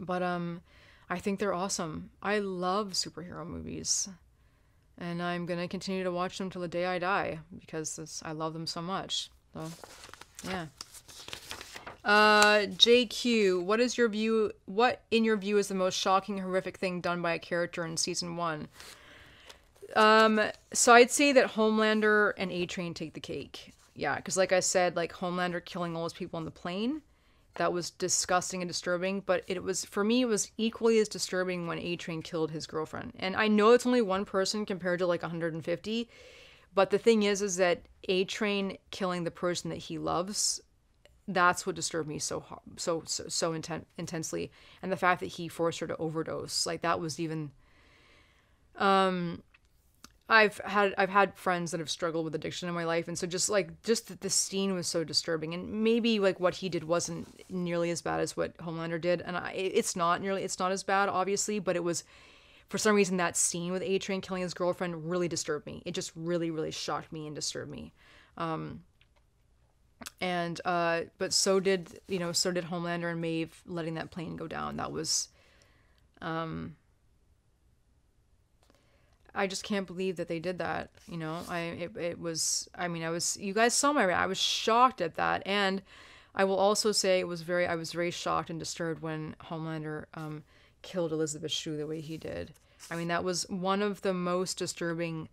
but um i think they're awesome i love superhero movies and I'm gonna continue to watch them till the day I die because I love them so much. So, yeah. Uh, JQ, what is your view? What in your view is the most shocking, horrific thing done by a character in season one? Um, so I'd say that Homelander and A Train take the cake. Yeah, because like I said, like Homelander killing all those people on the plane that was disgusting and disturbing but it was for me it was equally as disturbing when a train killed his girlfriend. And i know it's only one person compared to like 150 but the thing is is that a train killing the person that he loves that's what disturbed me so so so, so inten- intensely. And the fact that he forced her to overdose like that was even um, I've had I've had friends that have struggled with addiction in my life, and so just like just that the scene was so disturbing, and maybe like what he did wasn't nearly as bad as what Homelander did, and I, it's not nearly it's not as bad obviously, but it was for some reason that scene with A Train killing his girlfriend really disturbed me. It just really really shocked me and disturbed me. Um, and uh, but so did you know so did Homelander and Maeve letting that plane go down. That was I just can't believe that they did that. You know, I it, it was. I mean, I was. You guys saw my. I was shocked at that, and I will also say it was very. I was very shocked and disturbed when Homelander um, killed Elisabeth Shue the way he did. I mean, that was one of the most disturbing,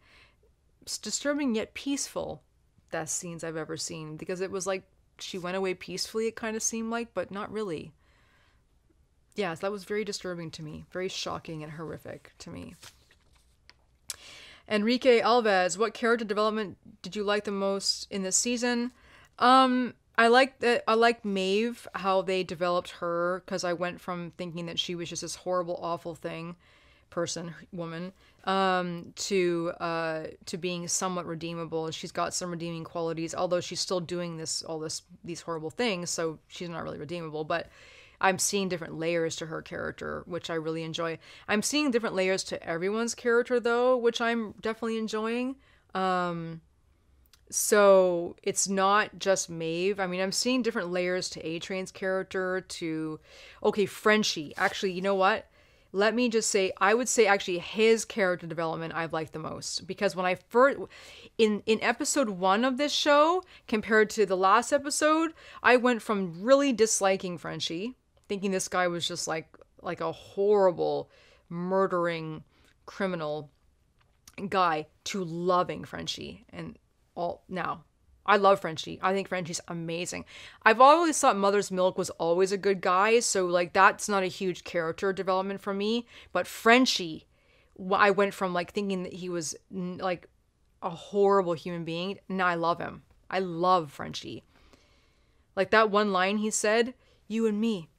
disturbing yet peaceful, death scenes I've ever seen because it was like she went away peacefully. It kind of seemed like, but not really. Yes, that was very disturbing to me. Very shocking and horrific to me. Enrique Alves, what character development did you like the most in this season? Um, I like that. I like Maeve how they developed her because I went from thinking that she was just this horrible, awful thing, person, woman, um, to uh, to being somewhat redeemable. She's got some redeeming qualities, although she's still doing this all this these horrible things. So she's not really redeemable, but. I'm seeing different layers to her character, which I really enjoy. I'm seeing different layers to everyone's character though, which I'm definitely enjoying. Um so it's not just Maeve. I mean, I'm seeing different layers to A Train's character to okay, Frenchie. Actually, you know what? Let me just say I would say actually his character development I've liked the most because when I first in in episode 1 of this show compared to the last episode, I went from really disliking Frenchie thinking this guy was just like like a horrible murdering criminal guy to loving Frenchie and all now. I love Frenchie. I think Frenchie's amazing. I've always thought Mother's Milk was always a good guy, so like that's not a huge character development for me. But Frenchie, I went from like thinking that he was like a horrible human being. Now I love him. I love Frenchie. Like that one line he said, "You and me,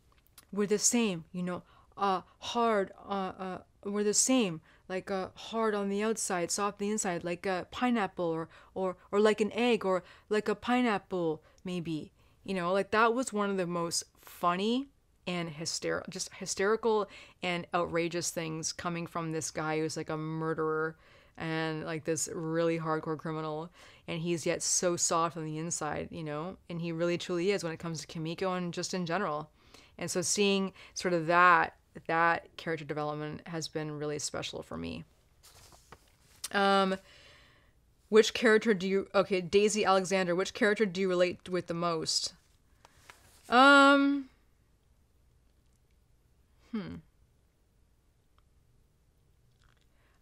we're the same, you know, uh, hard, uh, uh, we're the same, like, uh, hard on the outside, soft the inside, like a pineapple or, or, or like an egg or like a pineapple, maybe, you know, like that was one of the most funny and hysterical, just hysterical and outrageous things coming from this guy who's like a murderer and like this really hardcore criminal. And he's yet so soft on the inside you know and he really truly is when it comes to Kimiko and just in general and so seeing sort of that that character development has been really special for me um which character do you okay Daisy Alexander which character do you relate with the most um hmm.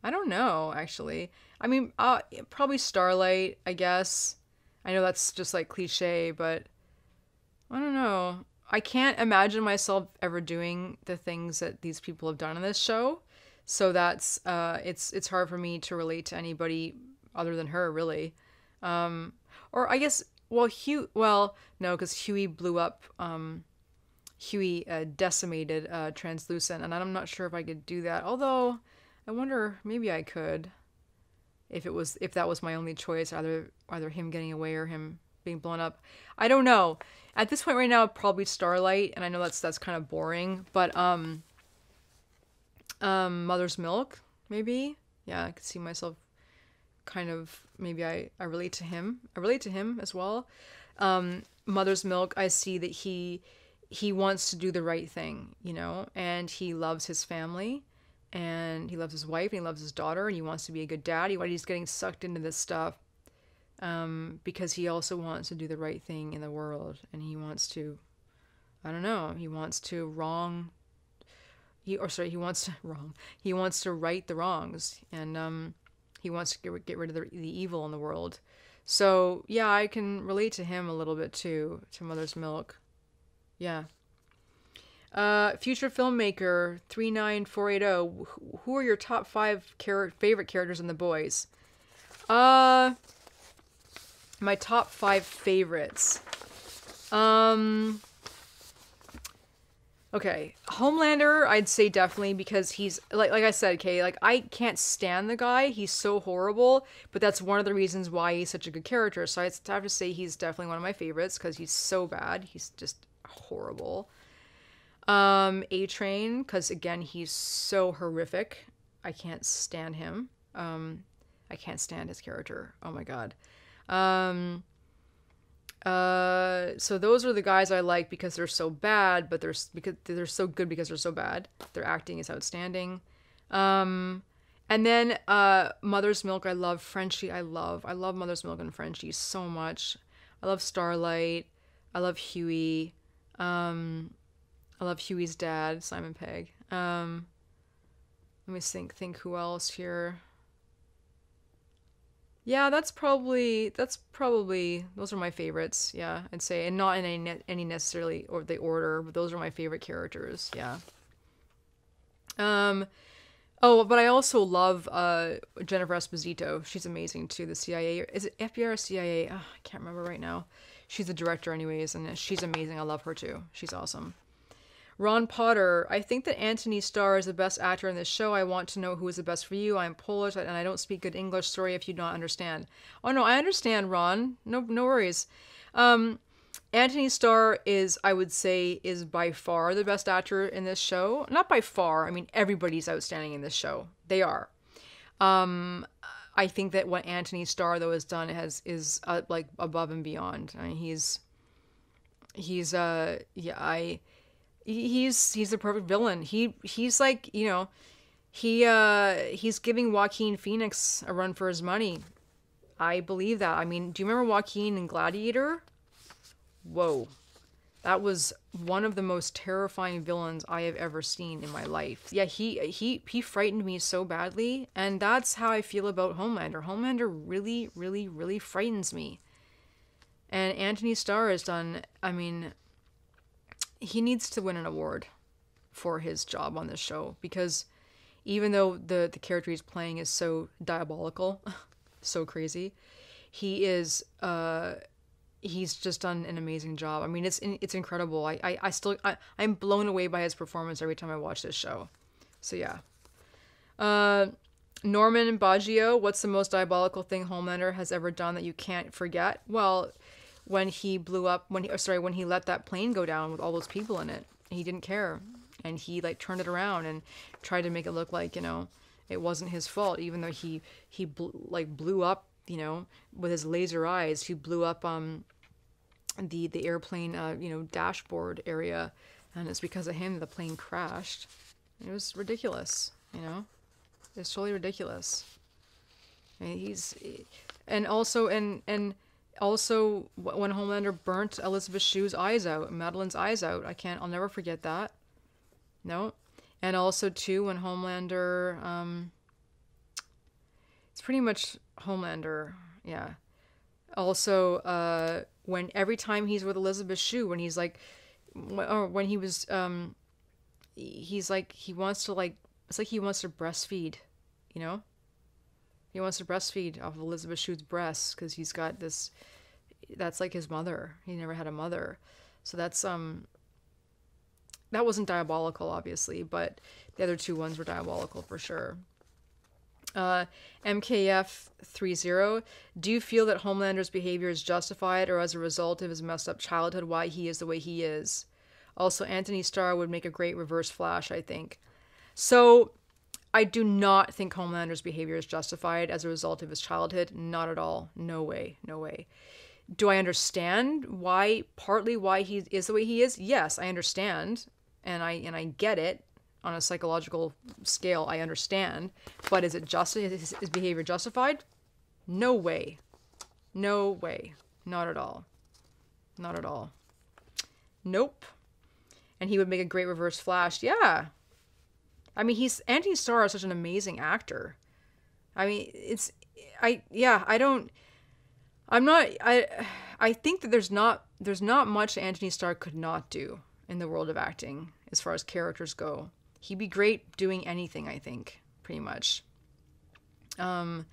I don't know, actually. I mean, uh, probably Starlight, I guess. I know that's just like cliche, but I don't know. I can't imagine myself ever doing the things that these people have done in this show. So that's uh it's it's hard for me to relate to anybody other than her, really. Um or I guess well Hugh well, no, cuz Hughie blew up um Hughie uh, decimated uh, translucent, and I'm not sure if I could do that. Although, I wonder maybe I could, if it was if that was my only choice, either either him getting away or him being blown up. I don't know. At this point right now, probably Starlight, and I know that's that's kind of boring, but um, um, Mother's Milk, maybe. Yeah, I could see myself kind of maybe I I relate to him. I relate to him as well. Um, Mother's Milk, I see that he he wants to do the right thing, you know, and he loves his family and he loves his wife and he loves his daughter and he wants to be a good dad. He, he's getting sucked into this stuff um, because he also wants to do the right thing in the world and he wants to, I don't know, he wants to wrong, he or sorry, he wants to <laughs> wrong, he wants to right the wrongs and um, he wants to get, get rid of the, the evil in the world. So yeah, I can relate to him a little bit too, to Mother's Milk. Yeah. Uh, future filmmaker three nine four eight zero. Who are your top five char- favorite characters in The Boys? Uh, my top five favorites. Um, Okay, Homelander, I'd say definitely because he's like like I said, okay, like I can't stand the guy. He's so horrible, but that's one of the reasons why he's such a good character. So I have to say he's definitely one of my favorites because he's so bad. He's just horrible. Um, A Train, because again, he's so horrific. I can't stand him. Um, I can't stand his character. Oh my god. Um, uh, so those are the guys I like because they're so bad, but they're because they're so good because they're so bad. Their acting is outstanding. Um, and then uh, Mother's Milk, I love. Frenchie, I love. I love Mother's Milk and Frenchie so much. I love Starlight. I love Hughie. Um, I love Hughie's dad, Simon Pegg. Um, let me think. Think who else here. Yeah, that's probably that's probably those are my favorites. Yeah, I'd say, and not in any any necessarily or the order, but those are my favorite characters. Yeah. Um, oh, but I also love uh Jennifer Esposito. She's amazing too. The CIA is it FBI or CIA? Oh, I can't remember right now. She's the director, anyways, and she's amazing. I love her too. She's awesome. Ron Potter, I think that Antony Starr is the best actor in this show. I want to know who is the best for you. I'm Polish and I don't speak good English. Sorry if you don't understand. Oh no, I understand, Ron. No, no worries. Um, Antony Starr is, I would say, is by far the best actor in this show. Not by far. I mean, everybody's outstanding in this show. They are. Um, I think that what Antony Starr though has done has is uh, like above and beyond. I mean, he's he's uh yeah I he's he's the perfect villain. He he's like you know, he uh he's giving Joaquin Phoenix a run for his money. I believe that. I mean, do you remember Joaquin in Gladiator? Whoa. That was one of the most terrifying villains I have ever seen in my life. Yeah, he he he frightened me so badly, and that's how I feel about Homelander. Homelander really, really, really frightens me. And Antony Starr has done. I mean, he needs to win an award for his job on this show because even though the the character he's playing is so diabolical, <laughs> so crazy, he is uh he's just done an amazing job. I mean, it's it's incredible. I I, I still I, I'm blown away by his performance every time I watch this show. So yeah. Uh Norman Baggio, what's the most diabolical thing Homelander has ever done that you can't forget? Well, when he blew up when he or sorry when he let that plane go down with all those people in it. He didn't care. And he like turned it around and tried to make it look like you know it wasn't his fault even though he he bl- like blew up you know with his laser eyes. He blew up um the the airplane uh you know dashboard area and it's because of him the plane crashed. It was ridiculous you know? It's totally ridiculous. And he's and also and and also when Homelander burnt Elisabeth Shue's eyes out, Madelyn's eyes out. I can't. I'll never forget that. No, and also too when Homelander. Um, it's pretty much Homelander. Yeah. Also, uh, when every time he's with Elisabeth Shue, when he's like, or when he was, um, he's like he wants to like it's like he wants to breastfeed, you know. He wants to breastfeed off of Elisabeth Shue's breasts because he's got this. That's like his mother. He never had a mother, so that's um. That wasn't diabolical, obviously, but the other two ones were diabolical for sure. Uh, MKF 30. Do you feel that Homelander's behavior is justified or as a result of his messed up childhood why he is the way he is? Also, Antony Starr would make a great reverse flash, I think. So, I do not think Homelander's behavior is justified as a result of his childhood. Not at all. No way. No way. Do I understand why partly why he is the way he is? Yes, I understand. And I and I get it on a psychological scale. I understand. But is it just is his behavior justified? No way. No way. Not at all. Not at all. Nope. And he would make a great reverse flash. Yeah, I mean, he's Antony Starr is such an amazing actor. I mean, it's I yeah, I don't I'm not I I think that there's not there's not much Antony Starr could not do in the world of acting as far as characters go. He'd be great doing anything, I think, pretty much. Um,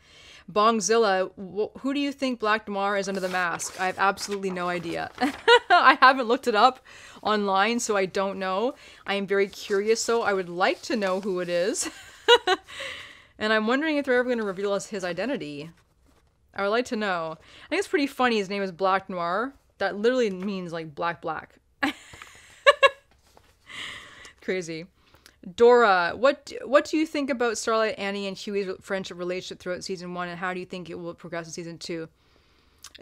Bongzilla, wh- who do you think Black Noir is under the mask? I have absolutely no idea. <laughs> I haven't looked it up online, so I don't know. I am very curious, though. I would like to know who it is. <laughs> and I'm wondering if they're ever going to reveal us his identity. I would like to know. I think it's pretty funny. His name is Black Noir. That literally means like black, black. <laughs> Crazy. Dora, what what do you think about Starlight, Annie, and Hughie's friendship relationship throughout season one, and how do you think it will progress in season two?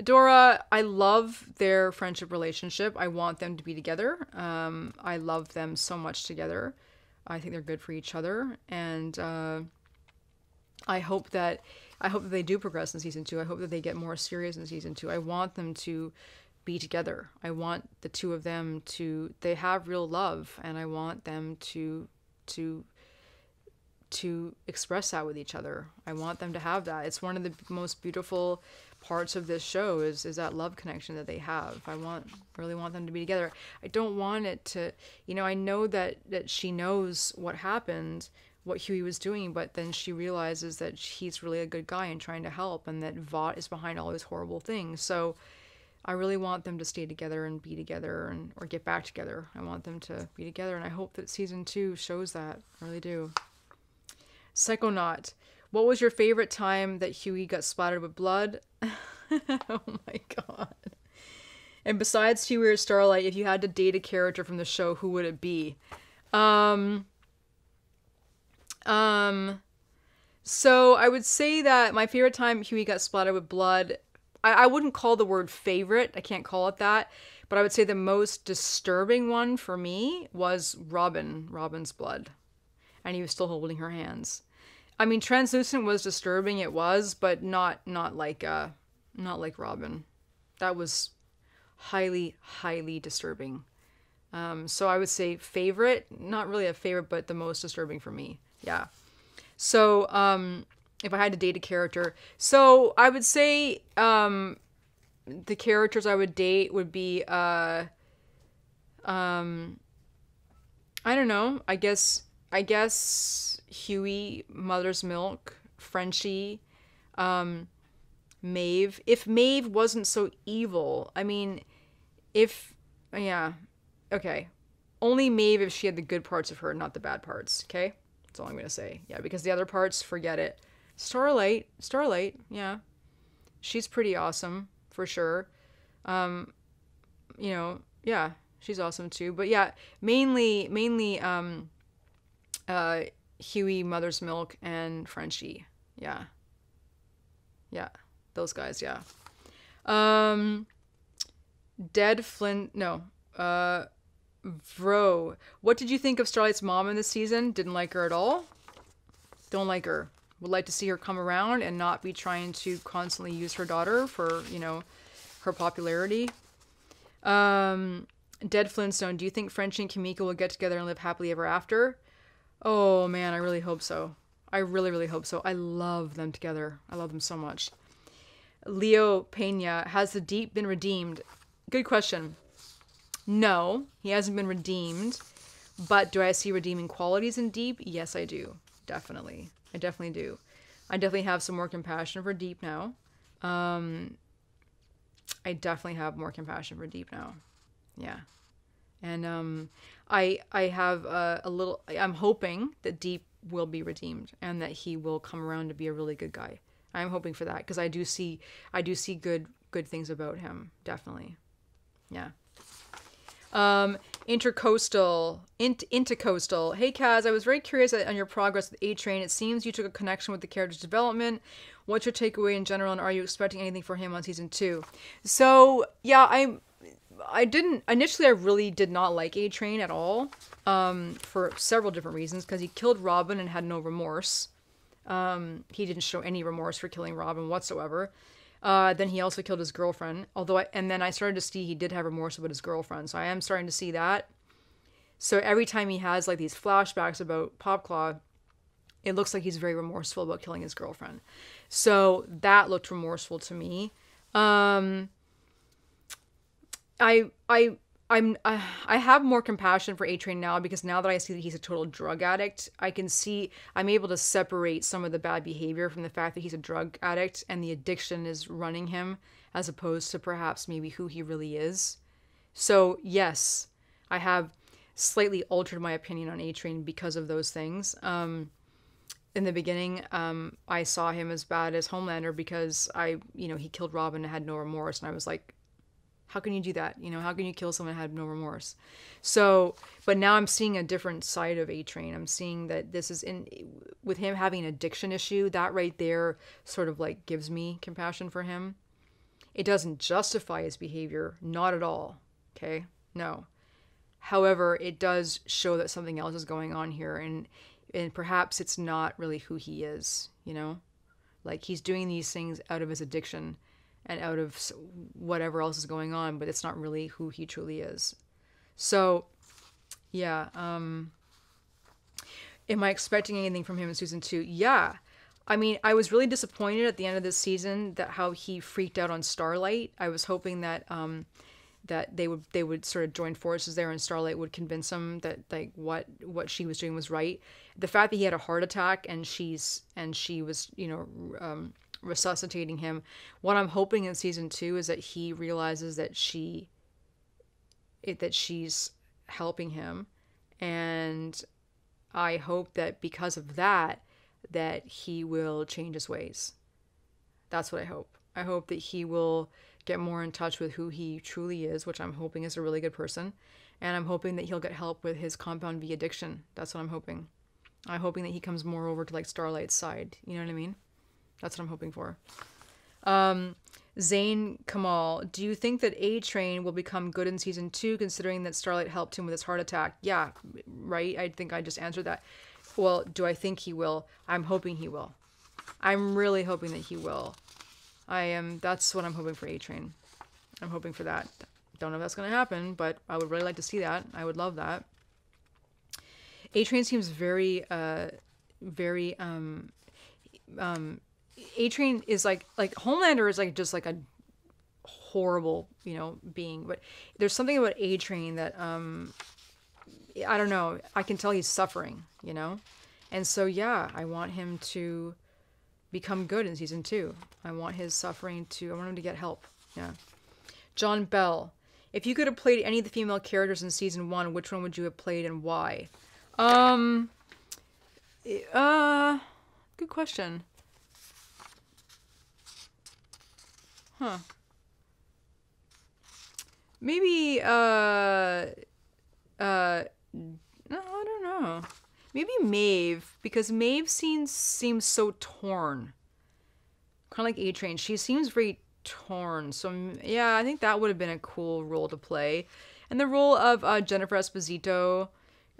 Dora, I love their friendship relationship. I want them to be together. Um, I love them so much together. I think they're good for each other, and uh, I hope that I hope that they do progress in season two. I hope that they get more serious in season two. I want them to be together. I want the two of them to they have real love, and I want them to to to express that with each other. I want them to have that. It's one of the most beautiful parts of this show is is that love connection that they have. I want really want them to be together. I don't want it to, you know, I know that that she knows what happened, what Hughie was doing, but then she realizes that he's really a good guy and trying to help and that Vought is behind all these horrible things. So I really want them to stay together and be together and or get back together. I want them to be together and I hope that season 2 shows that. I really do. Psychonaut. What was your favorite time that Hughie got splattered with blood? <laughs> oh my god. And besides Hughie or Starlight, if you had to date a character from the show, who would it be? Um um so I would say that my favorite time Hughie got splattered with blood I, I wouldn't call the word favorite. I can't call it that. But I would say the most disturbing one for me was Robin, Robin's blood. And he was still holding her hands. I mean, translucent was disturbing. It was, but not not like uh, not like Robin. That was highly highly disturbing. Um, so I would say favorite, not really a favorite, but the most disturbing for me. Yeah. So um, if I had to date a character. So I would say um, the characters I would date would be uh, um, I don't know. I guess I guess Hughie, Mother's Milk, Frenchie, um, Maeve. If Maeve wasn't so evil, I mean, if yeah, okay, only Maeve if she had the good parts of her, not the bad parts. Okay, that's all I'm gonna say. Yeah, because the other parts, forget it. Starlight, Starlight, yeah, she's pretty awesome for sure. Um, you know, yeah, she's awesome too. But yeah, mainly, mainly, um, uh, Hughie, Mother's Milk, and Frenchie. Yeah, yeah, those guys. Yeah. Um, Dead Flint. No. Uh, Vro. What did you think of Starlight's mom in this season? Didn't like her at all. Don't like her would like to see her come around and not be trying to constantly use her daughter for, you know, her popularity. Um, Dead Flintstone, do you think Frenchie and Kimiko will get together and live happily ever after? Oh man, I really hope so. I really, really hope so. I love them together. I love them so much. Leo Pena, has the Deep been redeemed? Good question. No, he hasn't been redeemed. But do I see redeeming qualities in Deep? Yes, I do. Definitely. I definitely do. I definitely have some more compassion for Deep now. Um, I definitely have more compassion for Deep now. Yeah. And um, I I have a, a little. I'm hoping that Deep will be redeemed and that he will come around to be a really good guy. I'm hoping for that because I do see I do see good good things about him. Definitely. Yeah. Um, intercoastal, int, intercoastal. Hey Kaz, I was very curious on your progress with A Train. It seems you took a connection with the character's development. What's your takeaway in general, and are you expecting anything for him on season two? So yeah, I, I didn't initially. I really did not like A Train at all, um, for several different reasons. Because he killed Robin and had no remorse. Um, he didn't show any remorse for killing Robin whatsoever. Uh, then he also killed his girlfriend. Although, I, and then I started to see he did have remorse about his girlfriend. So I am starting to see that. So every time he has like these flashbacks about Popclaw, it looks like he's very remorseful about killing his girlfriend. So that looked remorseful to me. Um, I I I'm uh, I have more compassion for A Train now because now that I see that he's a total drug addict, I can see I'm able to separate some of the bad behavior from the fact that he's a drug addict and the addiction is running him as opposed to perhaps maybe who he really is. So, yes, I have slightly altered my opinion on A Train because of those things. Um, in the beginning, um, I saw him as bad as Homelander because I, you know, he killed Robin and had no remorse, and I was like, how can you do that? You know, how can you kill someone and have no remorse? So, but now I'm seeing a different side of A Train. I'm seeing that this is in with him having an addiction issue. That right there sort of like gives me compassion for him. It doesn't justify his behavior, not at all. Okay, no. However, it does show that something else is going on here, and and perhaps it's not really who he is. You know, like he's doing these things out of his addiction and out of whatever else is going on, but it's not really who he truly is. So, yeah. Um, am I expecting anything from him in season two? Yeah. I mean, I was really disappointed at the end of this season that how he freaked out on Starlight. I was hoping that um, that they would they would sort of join forces there, and Starlight would convince him that like what what she was doing was right. The fact that he had a heart attack and she's and she was you know um, resuscitating him. What I'm hoping in season two is that he realizes that she it, that she's helping him, and I hope that because of that that he will change his ways. That's what I hope. I hope that he will get more in touch with who he truly is, which I'm hoping is a really good person. And I'm hoping that he'll get help with his compound V addiction. That's what I'm hoping. I'm hoping that he comes more over to like Starlight's side. You know what I mean? That's what I'm hoping for. Um, Zane Kamal, do you think that A Train will become good in season two, considering that Starlight helped him with his heart attack? Yeah, right. I think I just answered that. Well, do I think he will? I'm hoping he will. I'm really hoping that he will. I am. That's what I'm hoping for A Train. I'm hoping for that. Don't know if that's gonna happen, but I would really like to see that. I would love that. A Train seems very, uh, very um, um, A Train is like like Homelander is like just like a horrible you know being, but there's something about A Train that um, I don't know. I can tell he's suffering, you know, and so yeah, I want him to become good in season two. I want his suffering to. I want him to get help. Yeah. John Bell. If you could have played any of the female characters in season one, which one would you have played and why? Um. Uh. Good question. Huh. Maybe. Uh. Uh. No, I don't know. Maybe Maeve, because Maeve seems seems so torn. Kind of like A Train. She seems very torn. So yeah, I think that would have been a cool role to play. And the role of uh, Jennifer Esposito,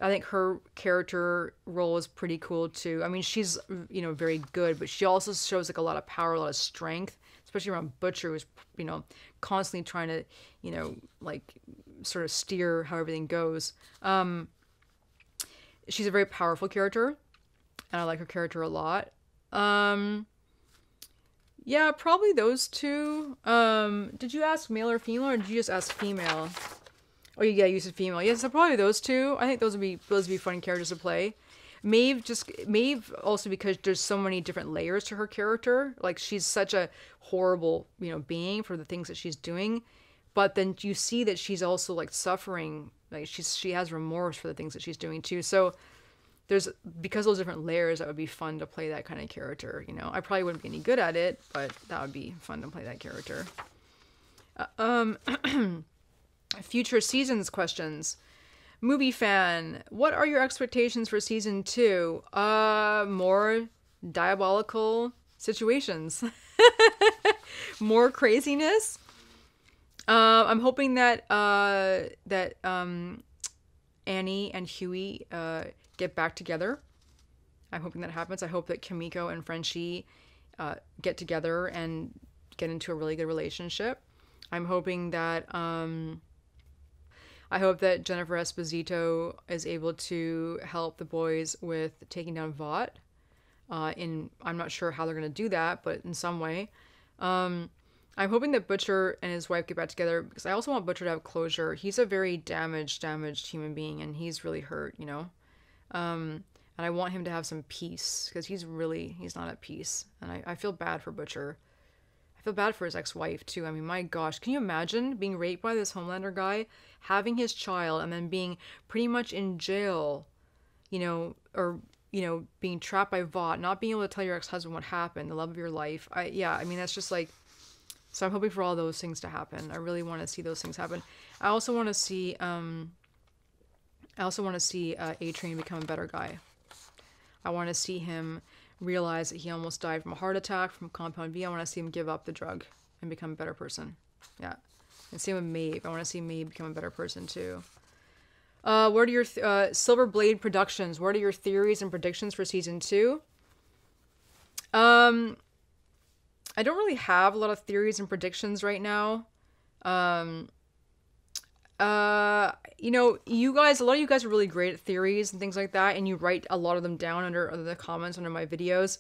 I think her character role is pretty cool too. I mean, she's you know very good, but she also shows like a lot of power, a lot of strength, especially around Butcher, who's you know constantly trying to you know like sort of steer how everything goes. Um, she's a very powerful character, and I like her character a lot. Um, yeah, probably those two. Um, did you ask male or female, or did you just ask female? Oh yeah, you said female. Yes, so probably those two. I think those would be those would be fun characters to play. Maeve just Maeve also because there's so many different layers to her character. Like she's such a horrible, you know, being for the things that she's doing, but then you see that she's also like suffering like she's she has remorse for the things that she's doing too. So there's because of those different layers that would be fun to play that kind of character. You know, I probably wouldn't be any good at it, but that would be fun to play that character. Uh, um, <clears throat> future seasons questions. Movie fan, what are your expectations for season two? Uh, more diabolical situations, <laughs> more craziness. Uh, I'm hoping that uh, that um, Annie and Hughie uh, get back together. I'm hoping that happens. I hope that Kimiko and Frenchie uh, get together and get into a really good relationship. I'm hoping that um, I hope that Jennifer Esposito is able to help the boys with taking down Vought. Uh, in I'm not sure how they're gonna do that, but in some way. Um, I'm hoping that Butcher and his wife get back together because I also want Butcher to have closure. He's a very damaged, damaged human being, and he's really hurt, you know. Um, and I want him to have some peace because he's really he's not at peace, and I, I feel bad for Butcher. I feel bad for his ex-wife too. I mean, my gosh, can you imagine being raped by this Homelander guy, having his child, and then being pretty much in jail, you know, or you know, being trapped by Vought, not being able to tell your ex-husband what happened, the love of your life. I yeah, I mean that's just like so I'm hoping for all those things to happen. I really want to see those things happen. I also want to see um I also want to see uh, A Train become a better guy. I want to see him realize that he almost died from a heart attack from Compound V. I want to see him give up the drug and become a better person. Yeah. And same with Maeve. I want to see Maeve become a better person too. Uh, what are your uh, Silver Blade Productions? What are your theories and predictions for season two? Um, I don't really have a lot of theories and predictions right now. Um, uh, you know, you guys, a lot of you guys are really great at theories and things like that, and you write a lot of them down under, under the comments under my videos.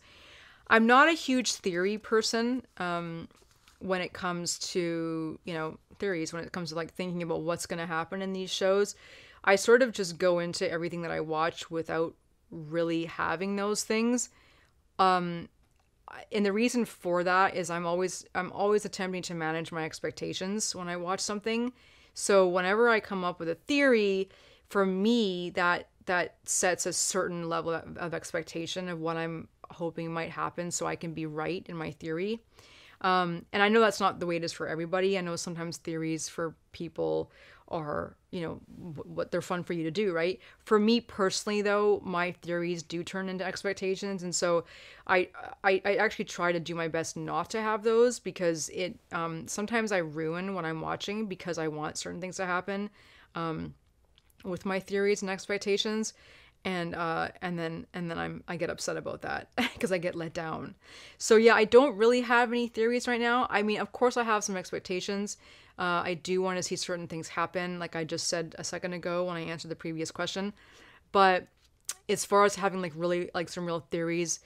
I'm not a huge theory person. Um, when it comes to you know theories, when it comes to like thinking about what's going to happen in these shows, I sort of just go into everything that I watch without really having those things. Um, and the reason for that is I'm always I'm always attempting to manage my expectations when I watch something. So whenever I come up with a theory, for me that that sets a certain level of, expectation of what I'm hoping might happen so I can be right in my theory. Um, and I know that's not the way it is for everybody. I know sometimes theories for people are, you know, what they're fun for you to do, right? For me personally, though, my theories do turn into expectations, and so I, I, I actually try to do my best not to have those because it um, sometimes I ruin what I'm watching because I want certain things to happen um, with my theories and expectations and uh and then and then i'm i get upset about that <laughs> because i get let down. So yeah i don't really have any theories right now. I mean of course i have some expectations. Uh, I do want to see certain things happen, like I just said a second ago when I answered the previous question. But as far as having like really like some real theories,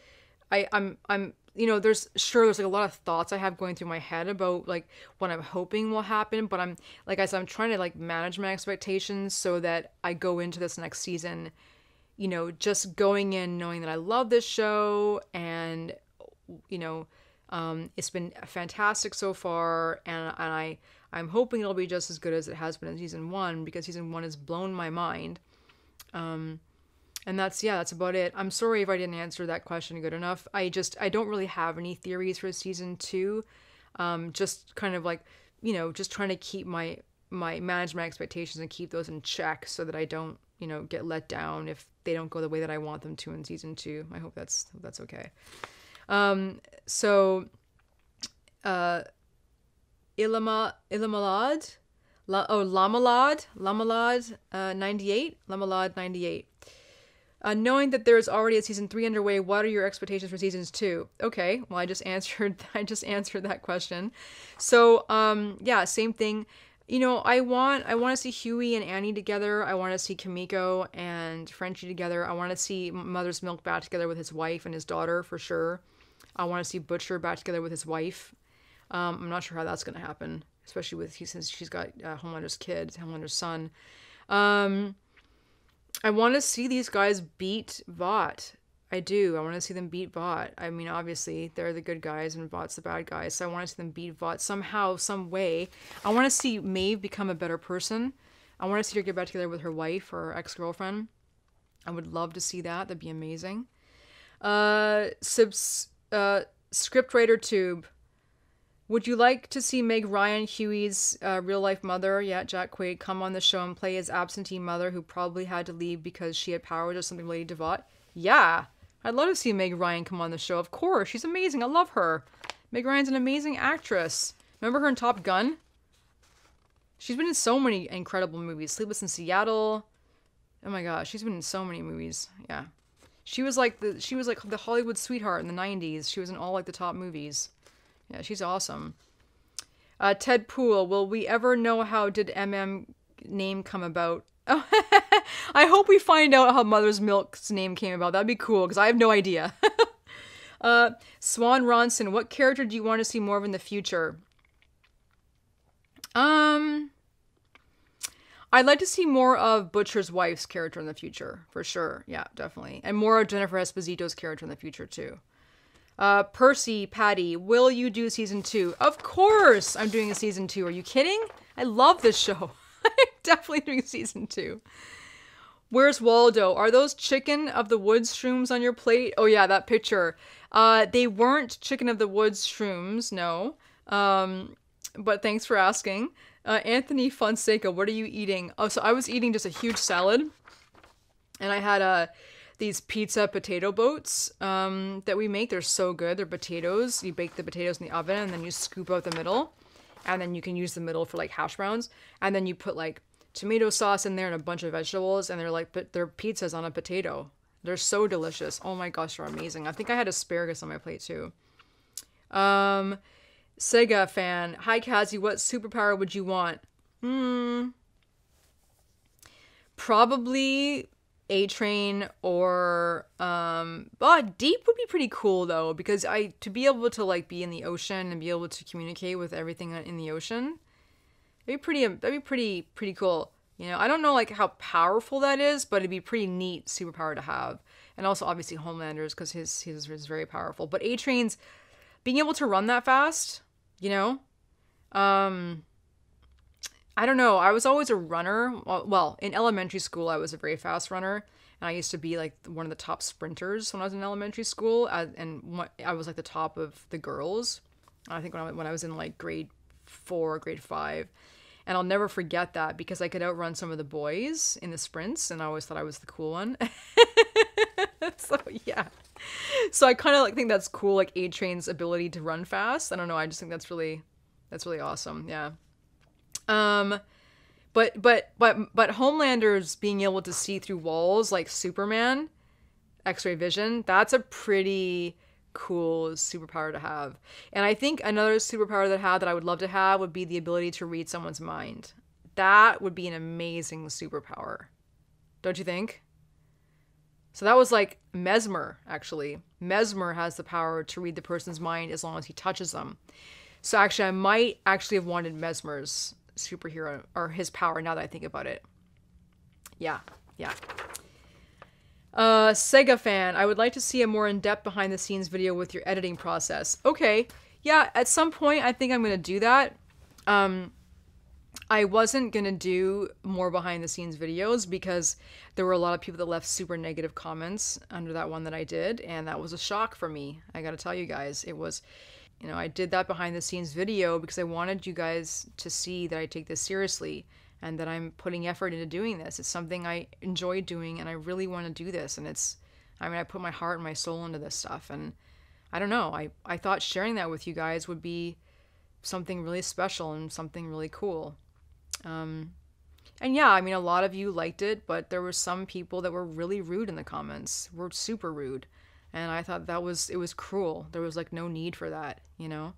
I I'm I'm you know there's sure there's like a lot of thoughts I have going through my head about like what I'm hoping will happen, but I'm like I said I'm trying to like manage my expectations so that I go into this next season, you know, just going in knowing that I love this show and you know um, it's been fantastic so far, and and I I'm hoping it'll be just as good as it has been in season one because season one has blown my mind. Um, and that's yeah, that's about it. I'm sorry if I didn't answer that question good enough. I just I don't really have any theories for season two. Um, just kind of like you know, just trying to keep my my manage my expectations and keep those in check so that I don't you know get let down if they don't go the way that I want them to in season two. I hope that's that's okay. Um, so, uh, Ilama Ilamalad, La, oh Lamalad Lamalad uh, 98 Lamalad 98. Uh, knowing that there is already a season three underway, what are your expectations for seasons two? Okay, well I just <laughs> answered I just answered that question. So um yeah, same thing. You know, I want I want to see Hughie and Annie together. I want to see Kimiko and Frenchie together. I want to see Mother's Milk back together with his wife and his daughter for sure. I want to see Butcher back together with his wife. Um, I'm not sure how that's going to happen, especially with since she's got uh, Homelander's kid, Homelander's son. Um, I want to see these guys beat Vought. I do. I want to see them beat Vought. I mean, obviously they're the good guys and Vought's the bad guys, so I want to see them beat Vought somehow, some way. I want to see Maeve become a better person. I want to see her get back together with her wife or ex girlfriend. I would love to see that. That'd be amazing. Uh, subs uh, scriptwriter tube. Would you like to see Meg Ryan, Hughie's uh, real life mother, yeah, Jack Quaid, come on the show and play his absentee mother who probably had to leave because she had powers or something related to Vought? Yeah, I'd love to see Meg Ryan come on the show. Of course, she's amazing. I love her. Meg Ryan's an amazing actress. Remember her in Top Gun? She's been in so many incredible movies. Sleepless in Seattle. Oh my gosh, she's been in so many movies. Yeah. She was like the she was like the Hollywood sweetheart in the 90s. She was in all like the top movies. Yeah, she's awesome. Uh, Ted Poole, will we ever know how did MM name come about? <laughs> I hope we find out how Mother's Milk's name came about. That'd be cool because I have no idea. <laughs> uh, Swan Ronson, what character do you want to see more of in the future? Um, I'd like to see more of Butcher's wife's character in the future, for sure. Yeah, definitely, and more of Jennifer Esposito's character in the future too. Uh, Percy, Patty, will you do season two? Of course, I'm doing a season two. Are you kidding? I love this show. <laughs> <laughs> Definitely doing season two. Where's Waldo? Are those chicken of the woods shrooms on your plate? Oh yeah, that picture. Uh, they weren't chicken of the woods shrooms, no. Um, but thanks for asking. Uh, Anthony Fonseca, what are you eating? Oh, so I was eating just a huge salad, and I had uh, these pizza potato boats um, that we make. They're so good. They're potatoes. You bake the potatoes in the oven, and then you scoop out the middle, and then you can use the middle for like hash browns, and then you put like tomato sauce in there and a bunch of vegetables, and they're like but they're pizzas on a potato. They're so delicious. Oh my gosh, they're amazing. I think I had asparagus on my plate too. Um, Sega fan. Hi, Kazzy. What superpower would you want? Hmm. Probably A Train or um. Oh, Deep would be pretty cool though because I to be able to like be in the ocean and be able to communicate with everything in the ocean. That'd be pretty. That'd be pretty pretty cool. You know, I don't know like how powerful that is, but it'd be pretty neat superpower to have. And also obviously Homelander's because his his is very powerful. But A Train's being able to run that fast, you know, um, I don't know. I was always a runner. Well, in elementary school, I was a very fast runner, and I used to be like one of the top sprinters when I was in elementary school, uh, and I was like the top of the girls. I think when I when I was in like grade four, grade five and I'll never forget that because I could outrun some of the boys in the sprints, and I always thought I was the cool one. <laughs> so yeah, so I kind of like think that's cool, like A Train's ability to run fast. I don't know, I just think that's really, that's really awesome. Yeah. Um, but but but but Homelander's being able to see through walls like Superman, X-ray vision. That's a pretty cool superpower to have. And I think another superpower that I have that I would love to have would be the ability to read someone's mind. That would be an amazing superpower. Don't you think? So that was like Mesmer, actually. Mesmer has the power to read the person's mind as long as he touches them. So actually, I might actually have wanted Mesmer's superhero or his power now that I think about it. Yeah, yeah. Uh, Sega fan, I would like to see a more in-depth behind-the-scenes video with your editing process. Okay, yeah, at some point I think I'm gonna do that. Um, I wasn't gonna do more behind-the-scenes videos because there were a lot of people that left super negative comments under that one that I did, and that was a shock for me. I gotta tell you guys, it was. You know, I did that behind-the-scenes video because I wanted you guys to see that I take this seriously and that I'm putting effort into doing this. It's something I enjoy doing and I really want to do this and it's I mean I put my heart and my soul into this stuff and I don't know. I I thought sharing that with you guys would be something really special and something really cool. Um and yeah, I mean a lot of you liked it, but there were some people that were really rude in the comments. Were super rude. And I thought that was it was cruel. There was like no need for that, you know?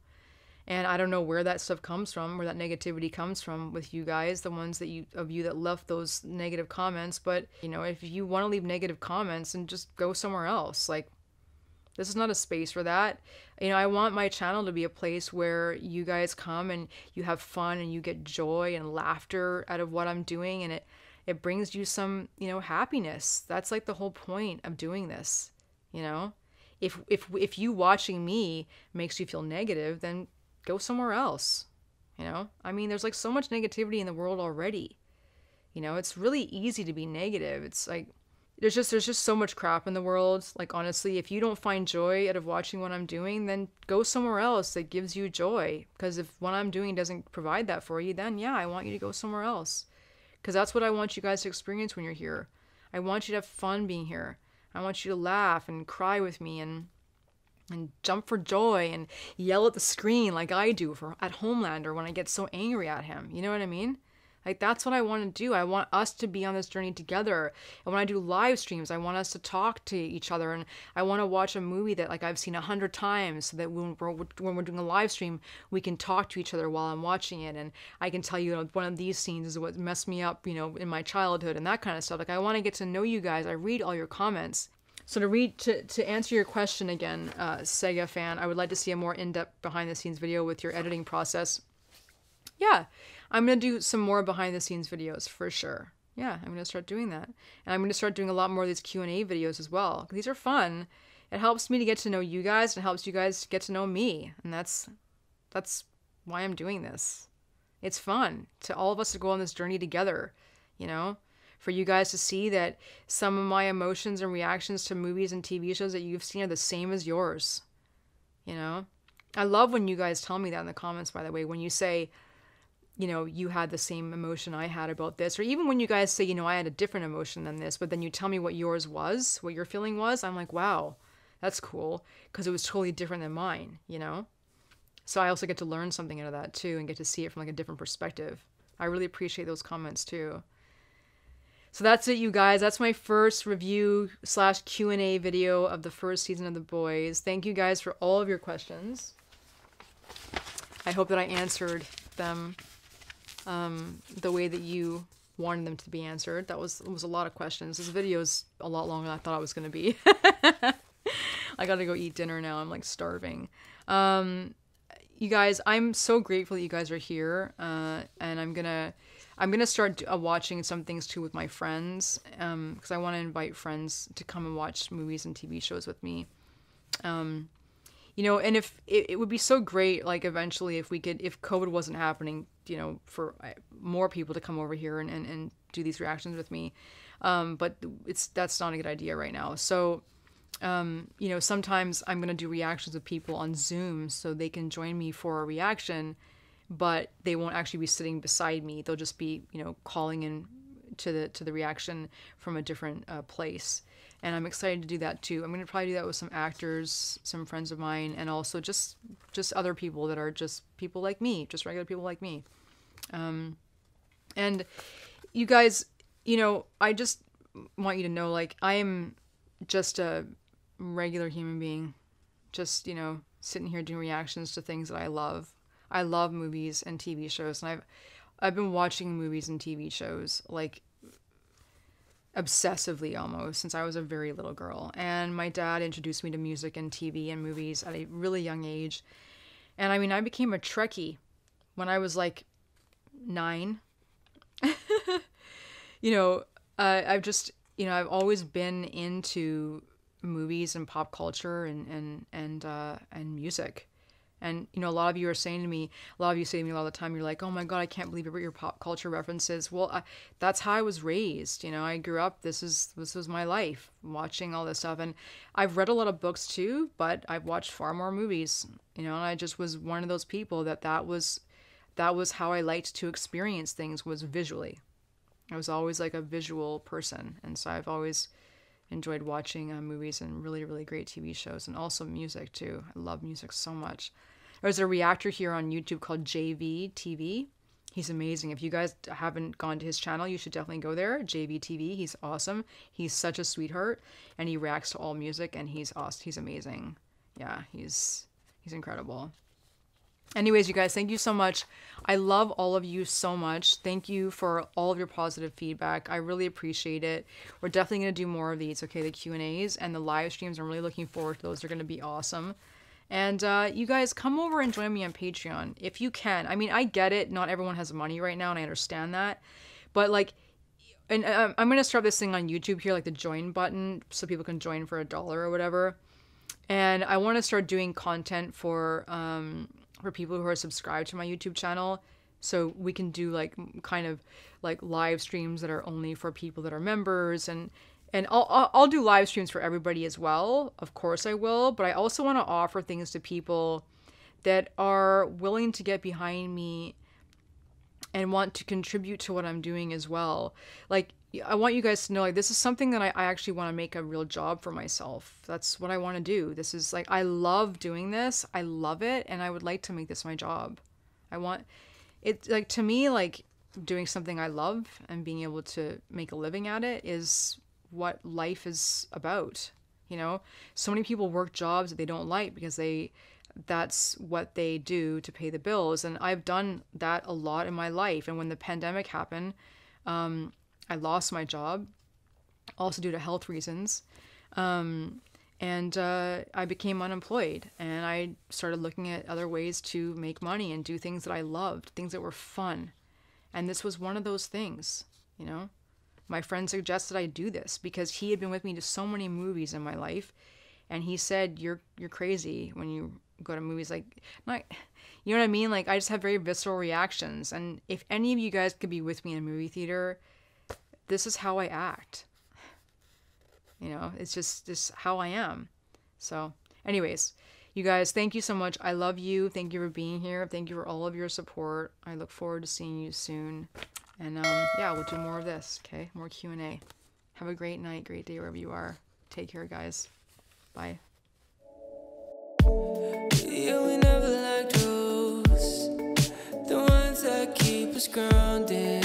and I don't know where that stuff comes from, where that negativity comes from with you guys, the ones that you of you that left those negative comments. But you know, if you want to leave negative comments, and just go somewhere else. Like this is not a space for that. You know, I want my channel to be a place where you guys come and you have fun and you get joy and laughter out of what I'm doing, and it it brings you some you know happiness. That's like the whole point of doing this. You know if if if you watching me makes you feel negative then go somewhere else. You know? I mean, there's like so much negativity in the world already. You know, it's really easy to be negative. It's like there's just there's just so much crap in the world. Like honestly, if you don't find joy out of watching what I'm doing, then go somewhere else that gives you joy. Because if what I'm doing doesn't provide that for you, then yeah, I want you to go somewhere else. Because that's what I want you guys to experience when you're here. I want you to have fun being here. I want you to laugh and cry with me and and jump for joy and yell at the screen like I do for at Homelander when I get so angry at him. You know what I mean? Like that's what I want to do. I want us to be on this journey together. And when I do live streams, I want us to talk to each other and I want to watch a movie that like I've seen a hundred times so that when we're when we're doing a live stream, we can talk to each other while I'm watching it and I can tell you, you know, one of these scenes is what messed me up, you know, in my childhood and that kind of stuff. Like I want to get to know you guys. I read all your comments so to read to, to answer your question again, uh, Sega fan, I would like to see a more in-depth behind-the-scenes video with your editing process. Yeah, I'm gonna do some more behind the scenes videos for sure. Yeah, I'm gonna start doing that, and I'm gonna start doing a lot more of these Q and A videos as well. These are fun. It helps me to get to know you guys, and it helps you guys get to know me, and that's that's why I'm doing this. It's fun to all of us to go on this journey together, you know? For you guys to see that some of my emotions and reactions to movies and TV shows that you've seen are the same as yours. You know? I love when you guys tell me that in the comments, by the way, when you say, you know, you had the same emotion I had about this, or even when you guys say, you know, I had a different emotion than this, but then you tell me what yours was, what your feeling was, I'm like, wow, that's cool, because it was totally different than mine, you know? So I also get to learn something out of that too and get to see it from like a different perspective. I really appreciate those comments too. So that's it, you guys. That's my first review slash Q and A video of the first season of The Boys. Thank you guys for all of your questions. I hope that I answered them um, the way that you wanted them to be answered. That was was a lot of questions. This video is a lot longer than I thought it was going to be. <laughs> I got to go eat dinner now. I'm like starving. Um, you guys, I'm so grateful that you guys are here, uh, and I'm gonna, I'm gonna start uh, watching some things too with my friends, um, because I want to invite friends to come and watch movies and TV shows with me, um, you know, and if it, it would be so great, like eventually, if we could, if COVID wasn't happening, you know, for more people to come over here and and, and do these reactions with me, um, but it's that's not a good idea right now, so um, you know, sometimes I'm going to do reactions with people on Zoom so they can join me for a reaction, but they won't actually be sitting beside me. They'll just be, you know, calling in to the to the reaction from a different uh, place. And I'm excited to do that too. I'm going to probably do that with some actors, some friends of mine, and also just just other people that are just people like me, just regular people like me. Um, and you guys, you know, I just want you to know, like, I am just a regular human being, just, you know, sitting here doing reactions to things that I love. I love movies and TV shows, and I've I've been watching movies and TV shows like obsessively almost since I was a very little girl. And my dad introduced me to music and TV and movies at a really young age. And I mean, I became a Trekkie when I was like nine. <laughs> you know, uh, I've just, you know, I've always been into movies and pop culture and and and uh, and music. And you know, a lot of you are saying to me, a lot of you say to me a all the time, you're like, "Oh my god, I can't believe your pop culture references." Well, I, that's how I was raised. You know, I grew up. This is this was my life, watching all this stuff. And I've read a lot of books too, but I've watched far more movies. You know, and I just was one of those people that that was that was how I liked to experience things was visually. I was always like a visual person, and so I've always enjoyed watching uh, movies and really, really great TV shows, and also music too. I love music so much. There's a reactor here on YouTube called JV TV. He's amazing. If you guys haven't gone to his channel, you should definitely go there. JV TV. He's awesome. He's such a sweetheart, and he reacts to all music, and he's awesome. He's amazing. Yeah, he's he's incredible. Anyways, you guys, thank you so much. I love all of you so much. Thank you for all of your positive feedback. I really appreciate it. We're definitely going to do more of these, okay? The Q&As and the live streams. I'm really looking forward to those. They're going to be awesome. And uh, you guys come over and join me on Patreon if you can. I mean, I get it. Not everyone has money right now, and I understand that. But like, and uh, I'm gonna start this thing on YouTube here, like the join button, so people can join for a dollar or whatever. And I want to start doing content for um, for people who are subscribed to my YouTube channel. So we can do like kind of like live streams that are only for people that are members and and I'll, I'll do live streams for everybody as well. Of course I will, but I also want to offer things to people that are willing to get behind me and want to contribute to what I'm doing as well. Like I want you guys to know like this is something that I, I actually want to make a real job for myself. That's what I want to do. This is like I love doing this. I love it and I would like to make this my job. I want it like to me like doing something I love and being able to make a living at it is what life is about. You know, so many people work jobs that they don't like because they that's what they do to pay the bills and I've done that a lot in my life and when the pandemic happened um I lost my job, also due to health reasons. Um, and uh, I became unemployed and I started looking at other ways to make money and do things that I loved, things that were fun. And this was one of those things, you know? My friend suggested I do this because he had been with me to so many movies in my life and he said you're you're crazy when you go to movies like not you know what I mean? Like I just have very visceral reactions and if any of you guys could be with me in a movie theater, this is how I act. You know, it's just just how I am. So, anyways, you guys, thank you so much. I love you. Thank you for being here. Thank you for all of your support. I look forward to seeing you soon. And um, yeah, we'll do more of this. Okay, more Q and A. Have a great night, great day wherever you are. Take care, guys. Bye. Yeah,